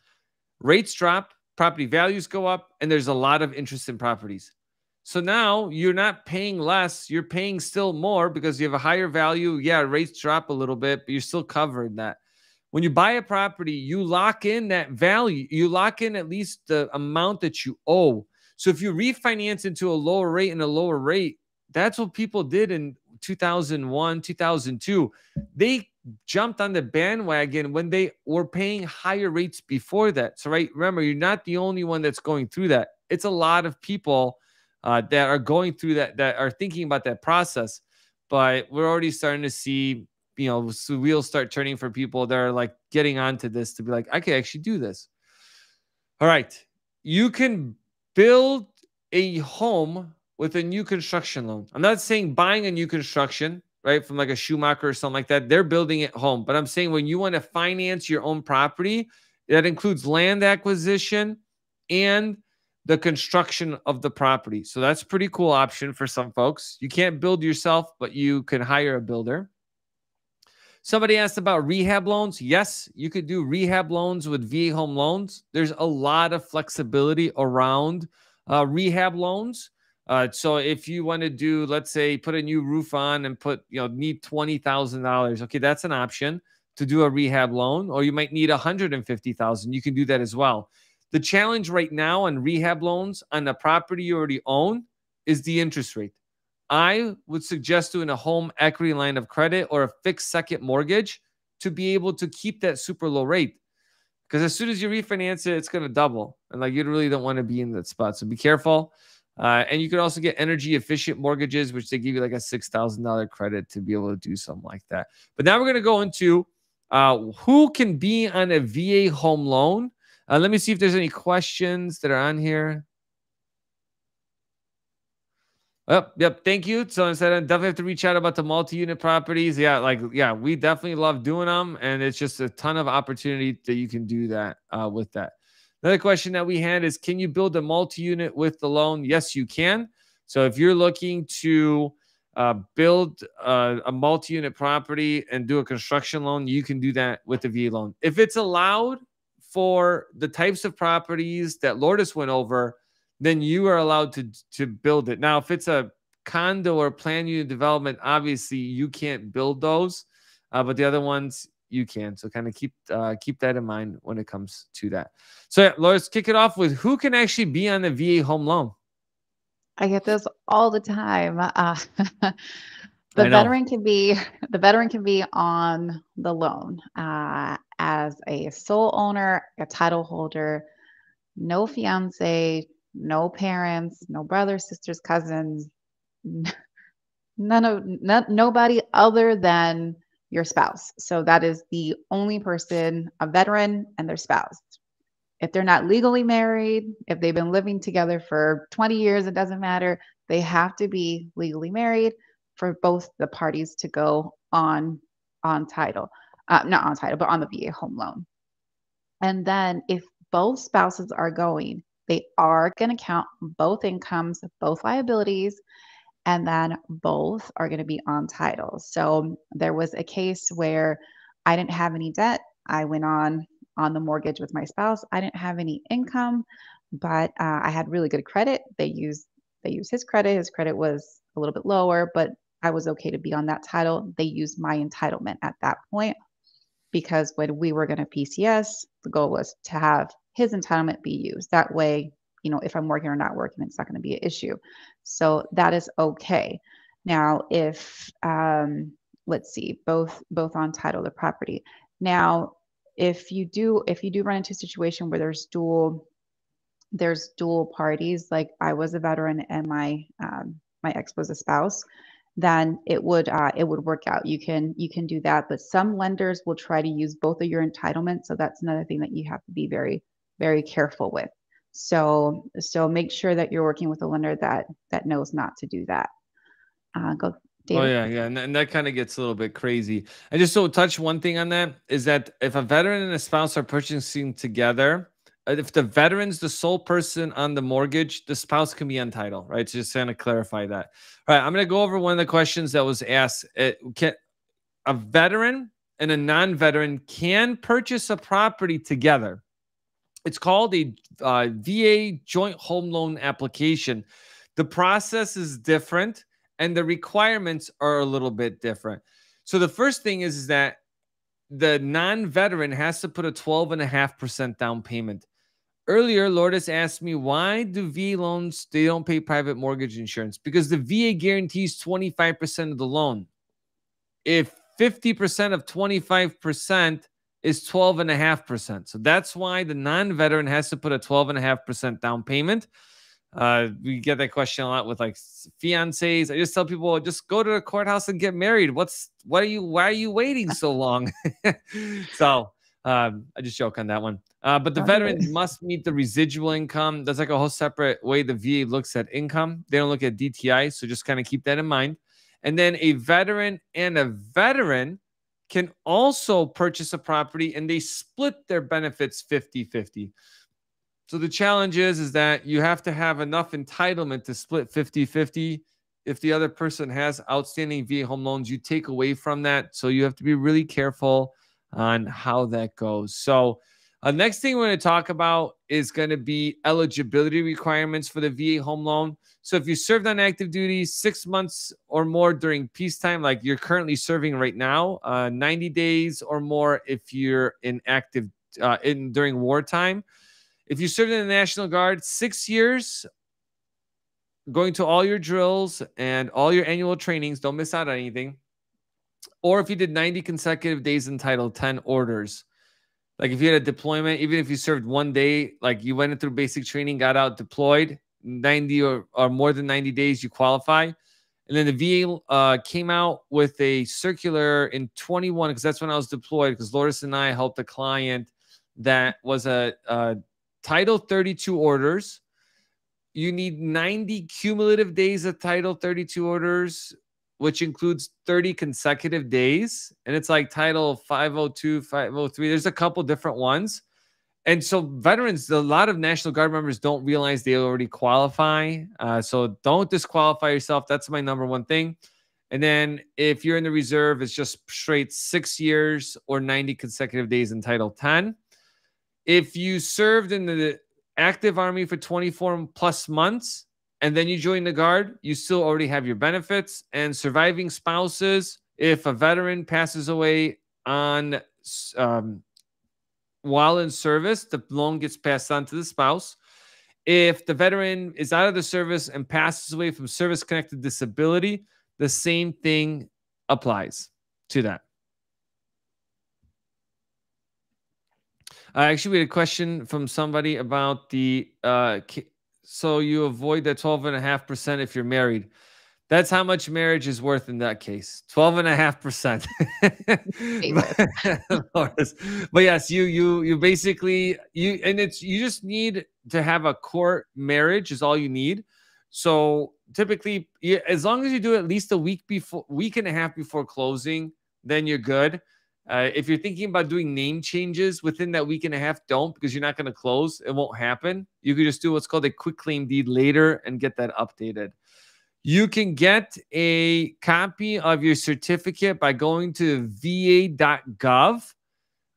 Speaker 1: Rates drop, property values go up, and there's a lot of interest in properties. So now you're not paying less, you're paying still more because you have a higher value. Yeah, rates drop a little bit, but you're still covered that. When you buy a property, you lock in that value, you lock in at least the amount that you owe. So if you refinance into a lower rate and a lower rate, that's what people did in 2001, 2002. They jumped on the bandwagon when they were paying higher rates before that. So, right, remember, you're not the only one that's going through that. It's a lot of people uh, that are going through that, that are thinking about that process. But we're already starting to see, you know, so wheels start turning for people that are like getting onto this to be like, I can actually do this. All right. You can build a home with a new construction loan. I'm not saying buying a new construction, right, from like a Schumacher or something like that. They're building it home. But I'm saying when you want to finance your own property, that includes land acquisition and the construction of the property. So that's pretty cool option for some folks. You can't build yourself, but you can hire a builder. Somebody asked about rehab loans. Yes, you could do rehab loans with VA home loans. There's a lot of flexibility around uh, rehab loans. Uh, so if you want to do, let's say, put a new roof on and put, you know, need twenty thousand dollars. Okay, that's an option to do a rehab loan, or you might need a hundred and fifty thousand. You can do that as well. The challenge right now on rehab loans on the property you already own is the interest rate. I would suggest doing a home equity line of credit or a fixed second mortgage to be able to keep that super low rate. Because as soon as you refinance it, it's going to double. And like you really don't want to be in that spot. So be careful. Uh, and you can also get energy efficient mortgages, which they give you like a $6,000 credit to be able to do something like that. But now we're going to go into uh, who can be on a VA home loan. Uh, let me see if there's any questions that are on here. Yep, yep. Thank you. So I said I definitely have to reach out about the multi-unit properties. Yeah, like yeah, we definitely love doing them, and it's just a ton of opportunity that you can do that uh, with that. Another question that we had is Can you build a multi unit with the loan? Yes, you can. So if you're looking to uh, build uh, a multi unit property and do a construction loan, you can do that with the VA loan. If it's allowed for the types of properties that Lourdes went over, then you are allowed to, to build it. Now, if it's a condo or plan unit development, obviously you can't build those. Uh, but the other ones, you can. So kind of keep uh, keep that in mind when it comes to that. So yeah, let's kick it off with who can actually be on the VA home loan.
Speaker 4: I get this all the time. Uh, the veteran can be the veteran can be on the loan uh, as a sole owner, a title holder, no fiance, no parents, no brothers, sisters, cousins, none of not, nobody other than your spouse. So that is the only person, a veteran and their spouse. If they're not legally married, if they've been living together for 20 years, it doesn't matter. They have to be legally married for both the parties to go on on title, uh, not on title, but on the VA home loan. And then if both spouses are going, they are going to count both incomes, both liabilities, and then both are going to be on title. So there was a case where I didn't have any debt. I went on on the mortgage with my spouse. I didn't have any income, but uh, I had really good credit. They used they used his credit. His credit was a little bit lower, but I was okay to be on that title. They used my entitlement at that point because when we were going to PCS, the goal was to have his entitlement be used. That way, you know, if I'm working or not working, it's not going to be an issue. So that is okay. Now, if um, let's see, both both on title the property. Now, if you do if you do run into a situation where there's dual there's dual parties, like I was a veteran and my um, my ex was a spouse, then it would uh, it would work out. You can you can do that, but some lenders will try to use both of your entitlements. So that's another thing that you have to be very very careful with. So so make sure that you're working with a lender that that knows not to do that. Uh, go.
Speaker 1: David. Oh yeah, yeah, and, and that kind of gets a little bit crazy. I just so touch one thing on that is that if a veteran and a spouse are purchasing together, if the veteran's the sole person on the mortgage, the spouse can be on title, right? So just kind of clarify that. All right, I'm going to go over one of the questions that was asked. It, can, a veteran and a non-veteran can purchase a property together it's called a uh, VA joint home loan application. The process is different and the requirements are a little bit different. So the first thing is, is that the non-veteran has to put a 12.5% down payment. Earlier, Lourdes asked me, why do VA loans, they don't pay private mortgage insurance? Because the VA guarantees 25% of the loan. If 50% of 25% is 12.5%. So that's why the non veteran has to put a 12.5% down payment. Uh, we get that question a lot with like fiancés. I just tell people just go to the courthouse and get married. What's what are you why are you waiting so long? so um, I just joke on that one. Uh, but the veteran must meet the residual income. That's like a whole separate way the VA looks at income. They don't look at DTI, so just kind of keep that in mind. And then a veteran and a veteran can also purchase a property and they split their benefits 50 50. So the challenge is, is that you have to have enough entitlement to split 50 50. If the other person has outstanding VA home loans, you take away from that. So you have to be really careful on how that goes. So, uh, next thing we're going to talk about is going to be eligibility requirements for the VA home loan. So if you served on active duty six months or more during peacetime, like you're currently serving right now, uh, 90 days or more if you're in active uh, in during wartime. If you served in the National Guard six years, going to all your drills and all your annual trainings, don't miss out on anything. Or if you did 90 consecutive days entitled 10 orders. Like if you had a deployment, even if you served one day, like you went through basic training, got out deployed, 90 or, or more than 90 days, you qualify. And then the VA uh, came out with a circular in 21 because that's when I was deployed. Because Lourdes and I helped a client that was a, a Title 32 orders. You need 90 cumulative days of Title 32 orders, which includes 30 consecutive days. And it's like Title 502, 503. There's a couple different ones. And so, veterans, a lot of National Guard members don't realize they already qualify. Uh, so, don't disqualify yourself. That's my number one thing. And then, if you're in the reserve, it's just straight six years or 90 consecutive days in Title 10. If you served in the active Army for 24 plus months and then you join the Guard, you still already have your benefits. And surviving spouses, if a veteran passes away on um, while in service, the loan gets passed on to the spouse. If the veteran is out of the service and passes away from service connected disability, the same thing applies to that. Uh, actually, we had a question from somebody about the uh, so you avoid that 12.5% if you're married. That's how much marriage is worth in that case. 12 and a half percent. But yes, you you you basically you and it's you just need to have a court marriage is all you need. So typically as long as you do at least a week before week and a half before closing, then you're good. Uh, if you're thinking about doing name changes within that week and a half, don't because you're not going to close. It won't happen. You could just do what's called a quitclaim deed later and get that updated. You can get a copy of your certificate by going to va.gov.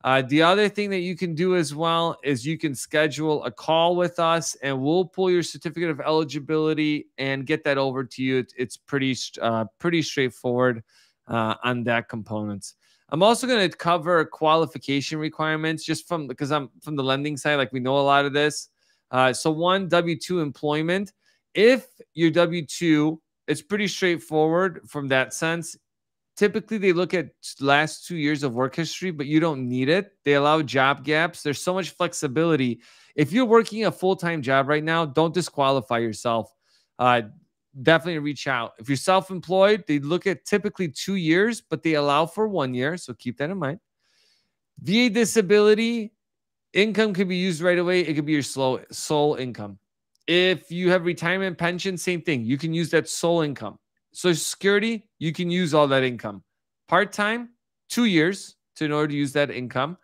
Speaker 1: Uh, the other thing that you can do as well is you can schedule a call with us and we'll pull your certificate of eligibility and get that over to you. It's, pretty, uh, pretty straightforward uh, on that components. I'm also going to cover qualification requirements just from because I'm from the lending side, like we know a lot of this. Uh, so, one W 2 employment if your W 2, it's pretty straightforward from that sense. Typically, they look at last two years of work history, but you don't need it. They allow job gaps. There's so much flexibility. If you're working a full time job right now, don't disqualify yourself. Uh, definitely reach out. If you're self employed, they look at typically two years, but they allow for one year. So keep that in mind. VA disability income can be used right away. It could be your slow, sole income. If you have retirement pension, same thing. You can use that sole income. Social Security, you can use all that income. Part time, two years to in order to use that income.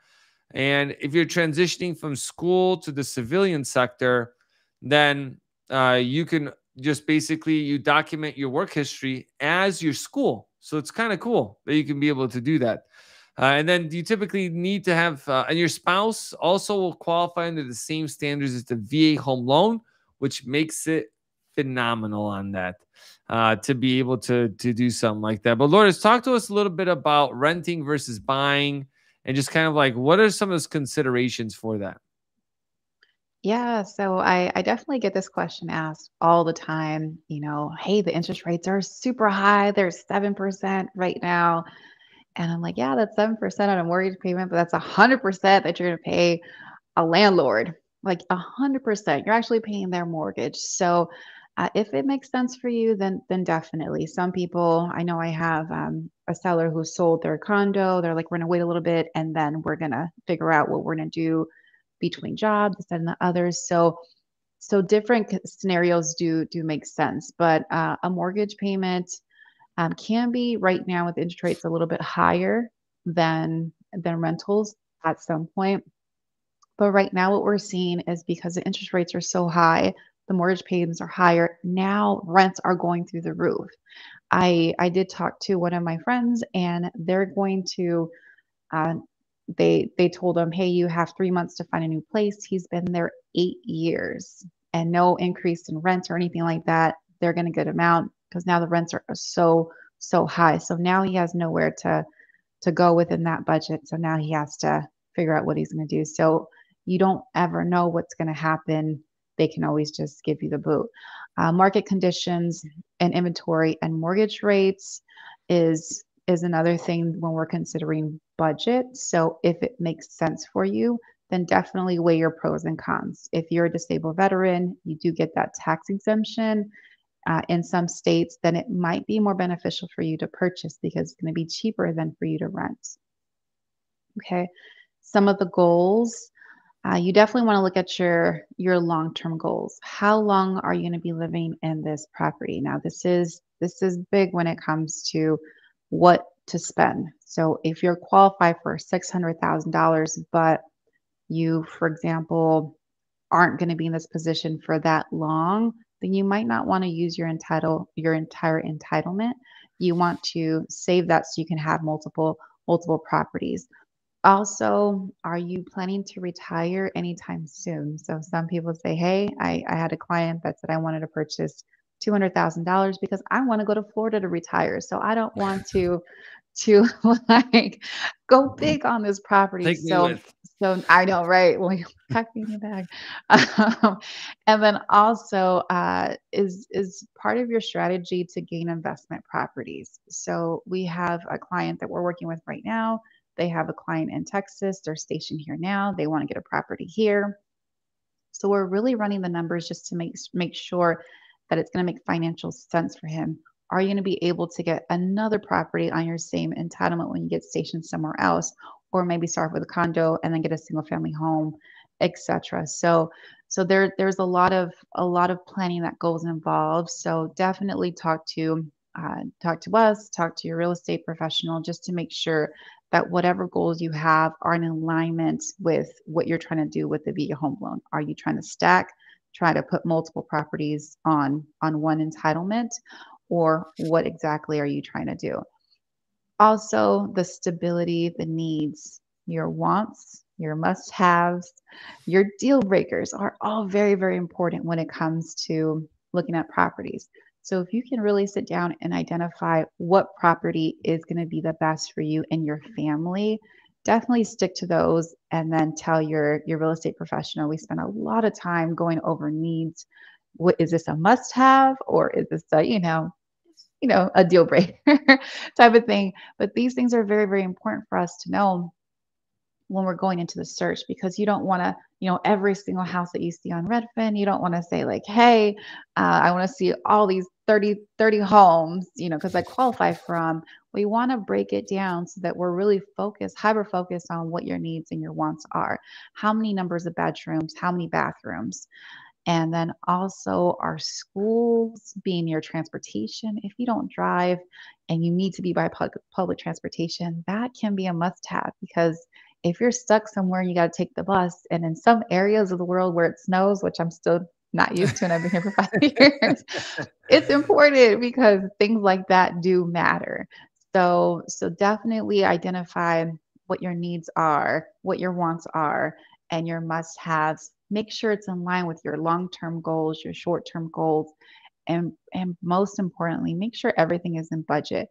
Speaker 1: And if you're transitioning from school to the civilian sector, then uh, you can just basically you document your work history as your school. So it's kind of cool that you can be able to do that. Uh, and then you typically need to have, uh, and your spouse also will qualify under the same standards as the VA home loan which makes it phenomenal on that uh, to be able to to do something like that. But Lourdes, talk to us a little bit about renting versus buying, and just kind of like what are some of those considerations for that?
Speaker 4: Yeah, so I, I definitely get this question asked all the time. You know, hey, the interest rates are super high. They're 7% right now. And I'm like, yeah, that's 7% on a mortgage payment, but that's 100% that you're going to pay a landlord like a hundred percent. You're actually paying their mortgage. So uh, if it makes sense for you, then then definitely. Some people, I know I have um, a seller who sold their condo. They're like, we're gonna wait a little bit, and then we're gonna figure out what we're gonna do between jobs and the others. So so different scenarios do do make sense, but uh, a mortgage payment um, can be right now with interest rates a little bit higher than than rentals at some point. But right now, what we're seeing is because the interest rates are so high, the mortgage payments are higher. Now rents are going through the roof. I I did talk to one of my friends, and they're going to. Uh, they they told him, hey, you have three months to find a new place. He's been there eight years, and no increase in rent or anything like that. They're going to get him out because now the rents are so so high. So now he has nowhere to to go within that budget. So now he has to figure out what he's going to do. So you don't ever know what's going to happen. They can always just give you the boot. Uh, market conditions and inventory and mortgage rates is is another thing when we're considering budget. So if it makes sense for you, then definitely weigh your pros and cons. If you're a disabled veteran, you do get that tax exemption. Uh, in some states, then it might be more beneficial for you to purchase because it's going to be cheaper than for you to rent. Okay, some of the goals uh, you definitely want to look at your your long-term goals. How long are you going to be living in this property? Now, this is this is big when it comes to what to spend. So, if you're qualified for six hundred thousand dollars, but you, for example, aren't going to be in this position for that long, then you might not want to use your entitle your entire entitlement. You want to save that so you can have multiple multiple properties. Also, are you planning to retire anytime soon? So some people say, hey, I, I had a client that said I wanted to purchase $200,000 because I want to go to Florida to retire. So I don't want to to like go big on this property.
Speaker 1: Take
Speaker 4: so so I know, right? Well, pack me in the bag. Um, and then also uh, is is part of your strategy to gain investment properties. So we have a client that we're working with right now. They have a client in Texas. They're stationed here now. They want to get a property here. So we're really running the numbers just to make make sure that it's going to make financial sense for him. Are you going to be able to get another property on your same entitlement when you get stationed somewhere else, or maybe start with a condo and then get a single family home, etc. So so there there's a lot of a lot of planning that goes involved. So definitely talk to uh, talk to us, talk to your real estate professional, just to make sure that whatever goals you have are in alignment with what you're trying to do with the VA home loan. Are you trying to stack, try to put multiple properties on on one entitlement, or what exactly are you trying to do? Also, the stability, the needs, your wants, your must haves, your deal breakers are all very, very important when it comes to looking at properties. So if you can really sit down and identify what property is going to be the best for you and your family, definitely stick to those and then tell your your real estate professional we spend a lot of time going over needs. What is this a must have or is this a you know you know a deal breaker type of thing? But these things are very very important for us to know when we're going into the search because you don't want to, you know, every single house that you see on Redfin, you don't want to say like, hey, uh, I want to see all these 30, 30 homes, you know, because I qualify from. We want to break it down so that we're really focused, hyper focused on what your needs and your wants are. How many numbers of bedrooms, how many bathrooms. And then also our schools being near transportation. If you don't drive and you need to be by public transportation, that can be a must have because if you're stuck somewhere you got to take the bus, and in some areas of the world where it snows, which I'm still not used to and I've been here for five years, it's important because things like that do matter. So, so definitely identify what your needs are, what your wants are, and your must haves. Make sure it's in line with your long term goals, your short term goals, and, and most importantly, make sure everything is in budget.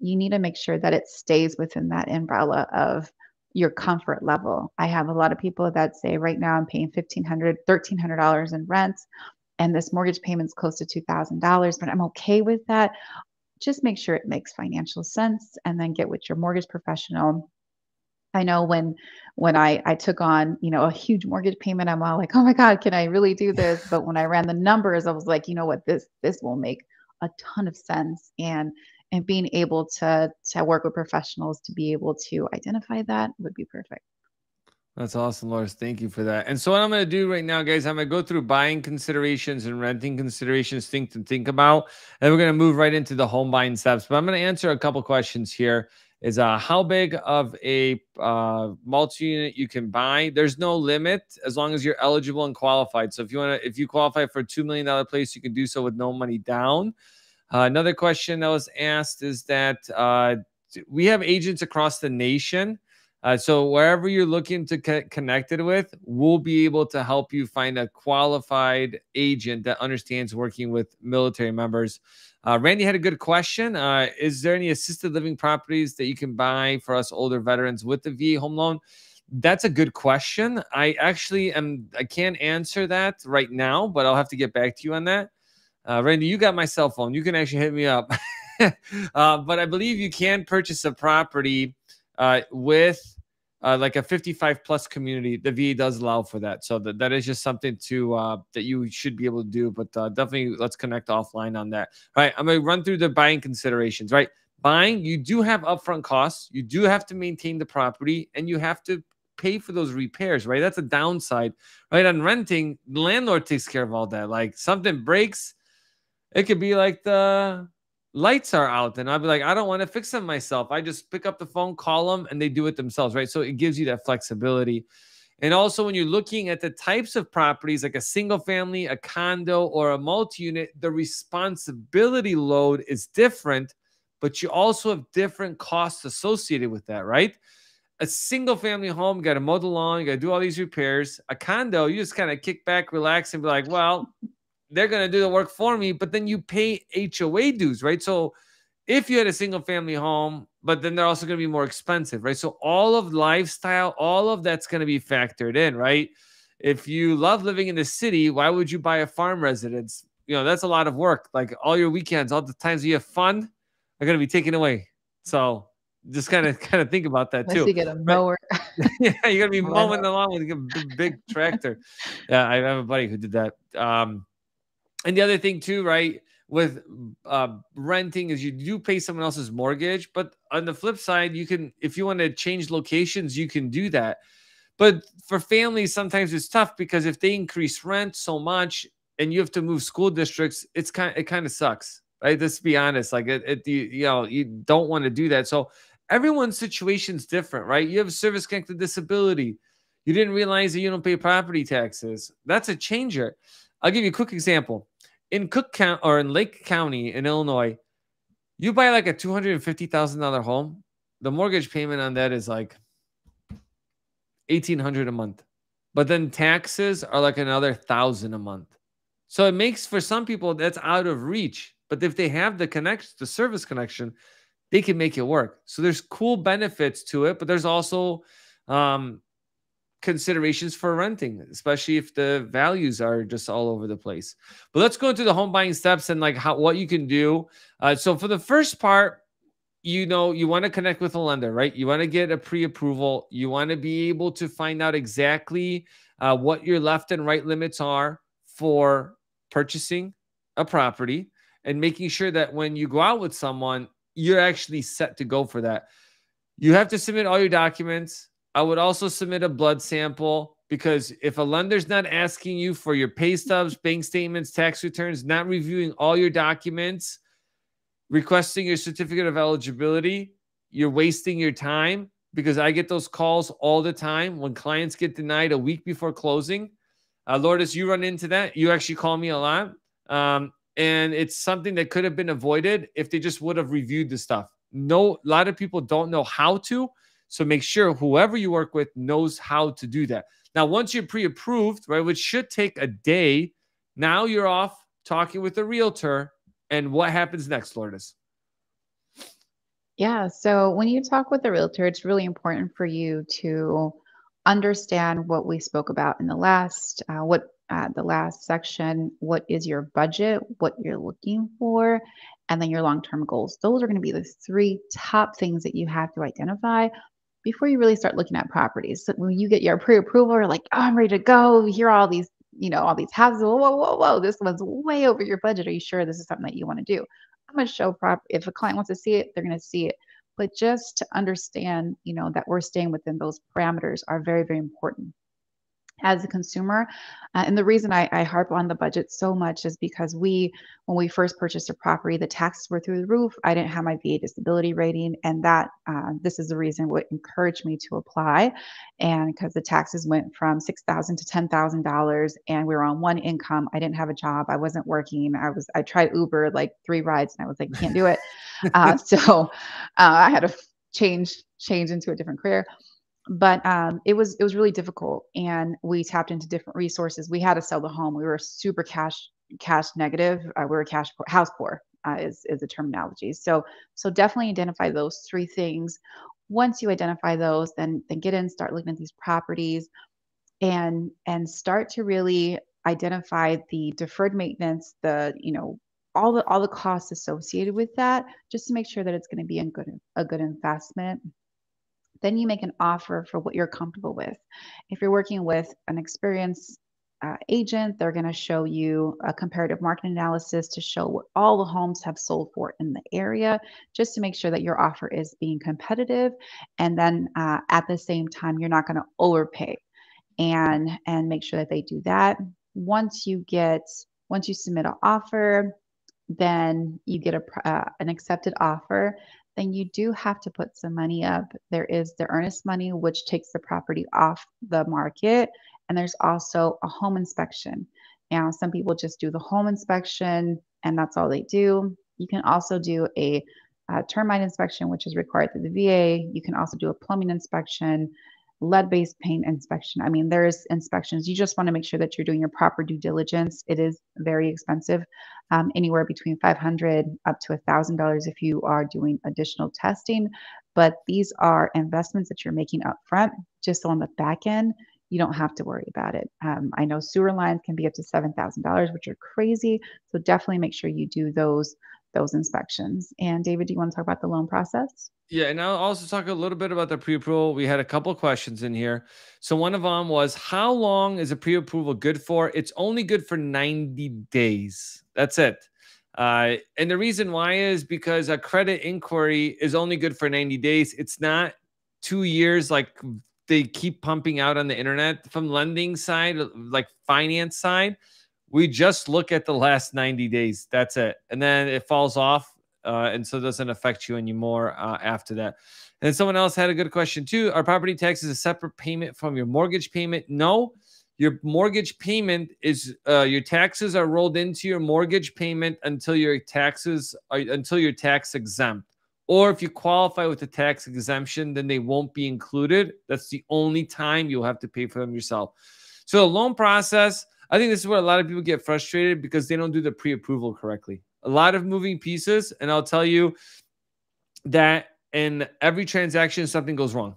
Speaker 4: You need to make sure that it stays within that umbrella of your comfort level. I have a lot of people that say right now I'm paying $1,500, $1,300 in rent and this mortgage payment's close to $2,000, but I'm okay with that. Just make sure it makes financial sense and then get with your mortgage professional. I know when when I I took on, you know, a huge mortgage payment, I'm all like, "Oh my god, can I really do this?" But when I ran the numbers, I was like, "You know what? This this will make a ton of sense." And and being able to to work with professionals to be able to identify that would be perfect.
Speaker 1: That's awesome, Lourdes. Thank you for that. And so what I'm going to do right now, guys, I'm going to go through buying considerations and renting considerations, think to think about, and we're going to move right into the home buying steps. But I'm going to answer a couple questions here. Is uh, how big of a uh, multi-unit you can buy? There's no limit as long as you're eligible and qualified. So if you want to, if you qualify for a two million dollar place, you can do so with no money down. Uh, another question that was asked is that uh, we have agents across the nation. Uh, so wherever you're looking to get connected with, we'll be able to help you find a qualified agent that understands working with military members. Uh, Randy had a good question. Uh, is there any assisted living properties that you can buy for us older veterans with the VA home loan? That's a good question. I actually am. I can't answer that right now, but I'll have to get back to you on that. Uh, Randy, you got my cell phone. You can actually hit me up. uh, but I believe you can purchase a property uh, with uh, like a 55 plus community. The VA does allow for that. So that, that is just something to uh, that you should be able to do. But uh, definitely let's connect offline on that. All right. I'm going to run through the buying considerations, right? Buying, you do have upfront costs. You do have to maintain the property and you have to pay for those repairs, right? That's a downside, right? On renting, the landlord takes care of all that. Like something breaks, it could be like the lights are out, and I'll be like, I don't want to fix them myself. I just pick up the phone, call them, and they do it themselves, right? So it gives you that flexibility. And also, when you're looking at the types of properties like a single family, a condo, or a multi unit, the responsibility load is different, but you also have different costs associated with that, right? A single family home, you got to mow the lawn, you got to do all these repairs. A condo, you just kind of kick back, relax, and be like, well, they're going to do the work for me, but then you pay HOA dues, right? So if you had a single family home but then they're also going to be more expensive, right? So all of lifestyle, all of that's going to be factored in, right? If you love living in the city, why would you buy a farm residence? You know, that's a lot of work. Like all your weekends, all the times you have fun are going to be taken away. So just kind of kind of think about that
Speaker 4: Unless
Speaker 1: too.
Speaker 4: You get a mower.
Speaker 1: yeah, you're gonna be mowing along with a big, big tractor. Yeah, I have a buddy who did that. Um, and the other thing too, right? with uh, renting is you do pay someone else's mortgage, but on the flip side, you can if you want to change locations, you can do that. But for families, sometimes it's tough because if they increase rent so much and you have to move school districts, it's kind it kind of sucks, right? Let's be honest. Like it, it you, you know, you don't want to do that. So everyone's situation is different, right? You have a service connected disability. You didn't realize that you don't pay property taxes. That's a changer. I'll give you a quick example in Cook County or in Lake County in Illinois, you buy like a two hundred and fifty thousand dollar home, the mortgage payment on that is like eighteen hundred a month, but then taxes are like another thousand a month. So it makes for some people that's out of reach. But if they have the connection, the service connection, they can make it work. So there's cool benefits to it, but there's also um, considerations for renting, especially if the values are just all over the place. But let's go into the home buying steps and like how what you can do. Uh, so for the first part, you know, you want to connect with a lender, right? You want to get a pre-approval. You want to be able to find out exactly uh, what your left and right limits are for purchasing a property and making sure that when you go out with someone, you're actually set to go for that. You have to submit all your documents I would also submit a blood sample because if a lender's not asking you for your pay stubs, bank statements, tax returns, not reviewing all your documents, requesting your certificate of eligibility, you're wasting your time because I get those calls all the time when clients get denied a week before closing. Uh, Lourdes, you run into that. You actually call me a lot. Um, and it's something that could have been avoided if they just would have reviewed the stuff. No, a lot of people don't know how to. So make sure whoever you work with knows how to do that. Now, once you're pre approved, right, which should take a day, now you're off talking with the realtor. And what happens next, Lourdes?
Speaker 4: Yeah. So when you talk with the realtor, it's really important for you to understand what we spoke about in the last, uh, what uh, the last section. What is your budget? What you're looking for, and then your long-term goals. Those are going to be the three top things that you have to identify before you really start looking at properties. So when you get your pre-approval, you're like, oh, I'm ready to go. Here are all these, you know, all these houses. Whoa, whoa, whoa, whoa. This one's way over your budget. Are you sure this is something that you want to do? I'm going to show prop. If a client wants to see it, they're going to see it. But just to understand, you know, that we're staying within those parameters are very, very important as a consumer. Uh, and the reason I, I, harp on the budget so much is because we, when we first purchased a property, the taxes were through the roof. I didn't have my VA disability rating, and that uh, this is the reason what encouraged me to apply. And because the taxes went from six thousand to ten thousand dollars, and we were on one income. I didn't have a job. I wasn't working. I was. I tried Uber like three rides, and I was like, can't do it. uh, so uh, I had to change change into a different career but um, it was it was really difficult and we tapped into different resources. We had to sell the home. We were super cash cash negative. Uh, we were cash poor, house poor uh, is, is the terminology. So so definitely identify those three things. Once you identify those then then get in start looking at these properties and and start to really identify the deferred maintenance the you know all the all the costs associated with that just to make sure that it's going to be a good a good investment then you make an offer for what you're comfortable with. If you're working with an experienced uh, agent, they're going to show you a comparative market analysis to show what all the homes have sold for in the area, just to make sure that your offer is being competitive. And then uh, at the same time, you're not going to overpay, and and make sure that they do that. Once you get once you submit an offer, then you get a uh, an accepted offer then you do have to put some money up. There is the earnest money, which takes the property off the market, and there's also a home inspection. Now, some people just do the home inspection and that's all they do. You can also do a, a termite inspection, which is required through the VA. You can also do a plumbing inspection. Lead-based paint inspection. I mean, there's inspections. You just want to make sure that you're doing your proper due diligence. It is very expensive, um, anywhere between 500 up to $1,000 if you are doing additional testing. But these are investments that you're making up front, just on the back end. You don't have to worry about it. Um, I know sewer lines can be up to $7,000, which are crazy. So definitely make sure you do those those inspections. And David, do you want to talk about the loan process?
Speaker 1: Yeah, and I'll also talk a little bit about the pre-approval. We had a couple questions in here. So one of them was, how long is a pre-approval good for? It's only good for 90 days. That's it. Uh, and the reason why is because a credit inquiry is only good for 90 days. It's not two years like they keep pumping out on the internet from lending side, like finance side. We just look at the last 90 days. That's it. And then it falls off uh, and so it doesn't affect you anymore uh, after that. And someone else had a good question too. Are property taxes a separate payment from your mortgage payment? No. Your mortgage payment is uh, your taxes are rolled into your mortgage payment until your taxes are until you're tax exempt. Or if you qualify with a tax exemption, then they won't be included. That's the only time you'll have to pay for them yourself. So the loan process, I think this is where a lot of people get frustrated because they don't do the pre-approval correctly a lot of moving pieces. And I'll tell you that in every transaction, something goes wrong.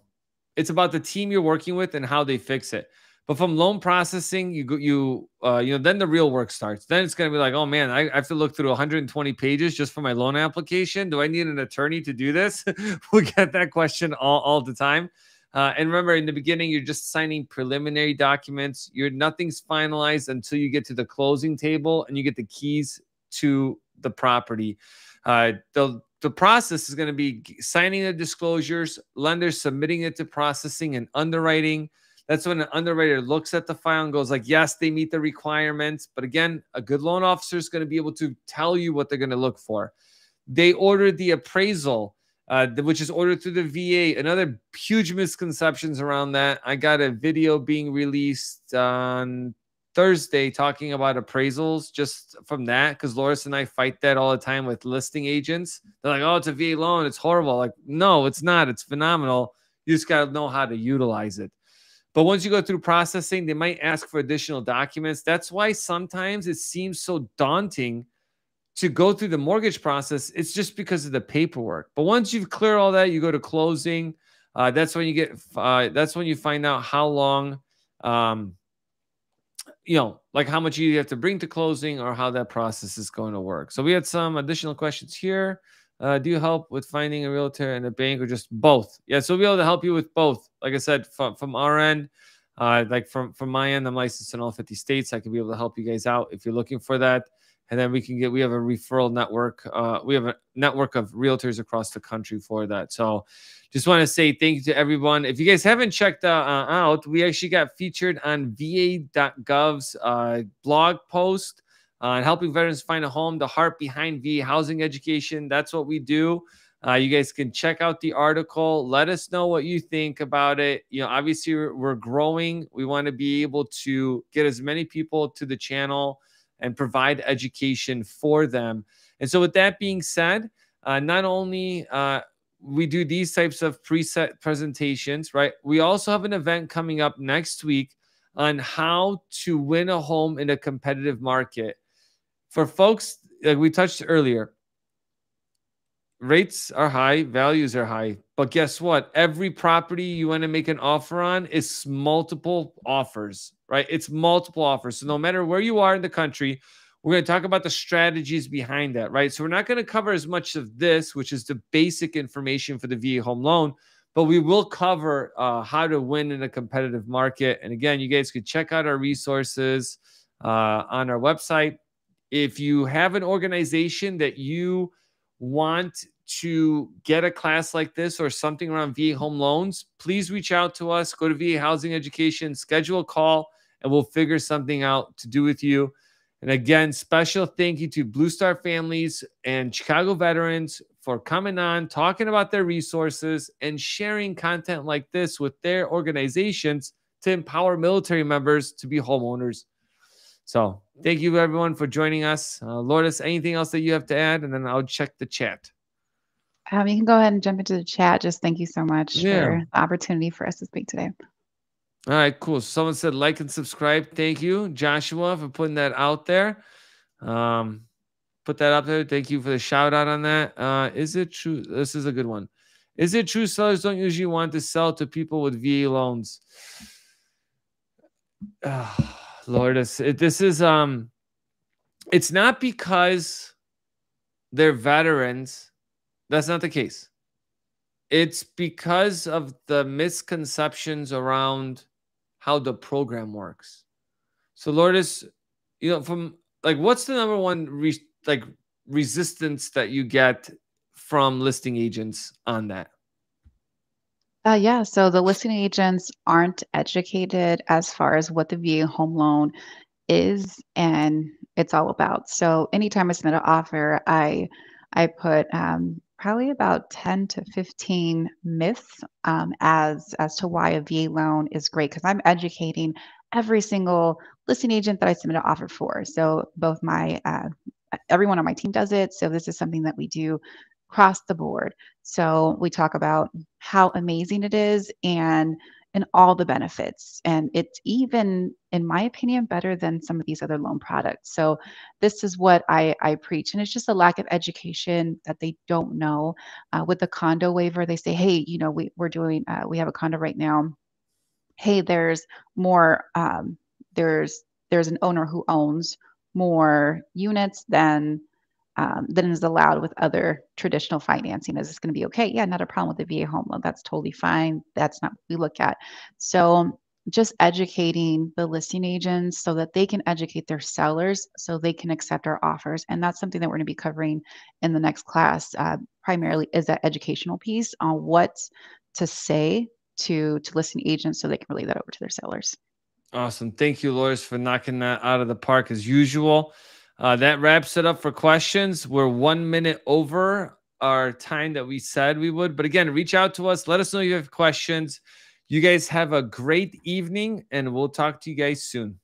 Speaker 1: It's about the team you're working with and how they fix it. But from loan processing, you go, you uh, you know, then the real work starts. Then it's going to be like, oh man, I, I have to look through 120 pages just for my loan application. Do I need an attorney to do this? we get that question all, all the time. Uh, and remember, in the beginning, you're just signing preliminary documents. You're nothing's finalized until you get to the closing table and you get the keys to the property. Uh, the the process is going to be signing the disclosures, lenders submitting it to processing and underwriting. That's when an underwriter looks at the file and goes like, yes, they meet the requirements. But again, a good loan officer is going to be able to tell you what they're going to look for. They ordered the appraisal, uh, which is ordered through the VA. Another huge misconceptions around that. I got a video being released on Thursday talking about appraisals just from that because Lourdes and I fight that all the time with listing agents. They're like, oh, it's a VA loan. It's horrible. Like, no, it's not. It's phenomenal. You just got to know how to utilize it. But once you go through processing, they might ask for additional documents. That's why sometimes it seems so daunting to go through the mortgage process. It's just because of the paperwork. But once you've cleared all that, you go to closing. Uh, that's when you get. Uh, that's when you find out how long. Um, you know, like how much you have to bring to closing or how that process is going to work. So we had some additional questions here. Uh, do you help with finding a realtor and a bank or just both? Yeah, so we'll be able to help you with both. Like I said, from, from our end, uh, like from, from my end, I'm licensed in all 50 states. I can be able to help you guys out if you're looking for that and then we can get we have a referral network uh, we have a network of realtors across the country for that so just want to say thank you to everyone if you guys haven't checked uh, uh out we actually got featured on va.gov's uh, blog post on helping veterans find a home the heart behind va housing education that's what we do uh, you guys can check out the article. Let us know what you think about it. You know, obviously we're, we're growing. We want to be able to get as many people to the channel and provide education for them. And so, with that being said, uh, not only uh, we do these types of preset presentations, right? We also have an event coming up next week on how to win a home in a competitive market. For folks, like we touched earlier, rates are high, values are high. But guess what? Every property you want to make an offer on is multiple offers, right? It's multiple offers. So no matter where you are in the country, we're going to talk about the strategies behind that, right? So we're not going to cover as much of this, which is the basic information for the VA home loan, but we will cover uh, how to win in a competitive market. And again, you guys could check out our resources uh, on our website. If you have an organization that you want to get a class like this or something around VA home loans, please reach out to us. Go to VA Housing Education, schedule a call, and we'll figure something out to do with you. And again, special thank you to Blue Star families and Chicago veterans for coming on, talking about their resources, and sharing content like this with their organizations to empower military members to be homeowners. So, thank you everyone for joining us. Uh, Lourdes, anything else that you have to add? And then I'll check the chat.
Speaker 4: Um, you can go ahead and jump into the chat. Just thank you so much yeah. for the opportunity for us to speak today.
Speaker 1: All right, cool. Someone said like and subscribe. Thank you, Joshua, for putting that out there. Um, put that up there. Thank you for the shout out on that. Uh, is it true? This is a good one. Is it true sellers don't usually want to sell to people with VA loans? Oh, Lord, this, this is um, it's not because they're veterans. That's not the case. It's because of the misconceptions around how the program works. So, Lourdes, you know, from like, what's the number one re- like resistance that you get from listing agents on that?
Speaker 4: Uh, yeah, so the listing agents aren't educated as far as what the VA home loan is and it's all about. So anytime I submit an offer, I I put um, probably about 10 to 15 myths um, as as to why a VA loan is great because I'm educating every single listing agent that I submit an offer for. So both my uh, everyone on my team does it. So this is something that we do across the board. So we talk about how amazing it is and and all the benefits. And it's even, in my opinion, better than some of these other loan products. So this is what I, I preach. And it's just a lack of education that they don't know. Uh, with the condo waiver, they say, hey, you know, we, we're doing, uh, we have a condo right now. Hey, there's more, um, there's, there's an owner who owns more units than um, than is allowed with other traditional financing. Is this going to be okay? Yeah, not a problem with the VA home loan. That's totally fine. That's not what we look at. So just educating the listing agents so that they can educate their sellers so they can accept our offers. And that's something that we're going to be covering in the next class. Uh, primarily is that educational piece on what to say to to listing agents so they can relay that over to their sellers.
Speaker 1: Awesome. Thank you, Lourdes for knocking that out of the park as usual. Uh, that wraps it up for questions. We're one minute over our time that we said we would. But again, reach out to us. Let us know if you have questions. You guys have a great evening, and we'll talk to you guys soon.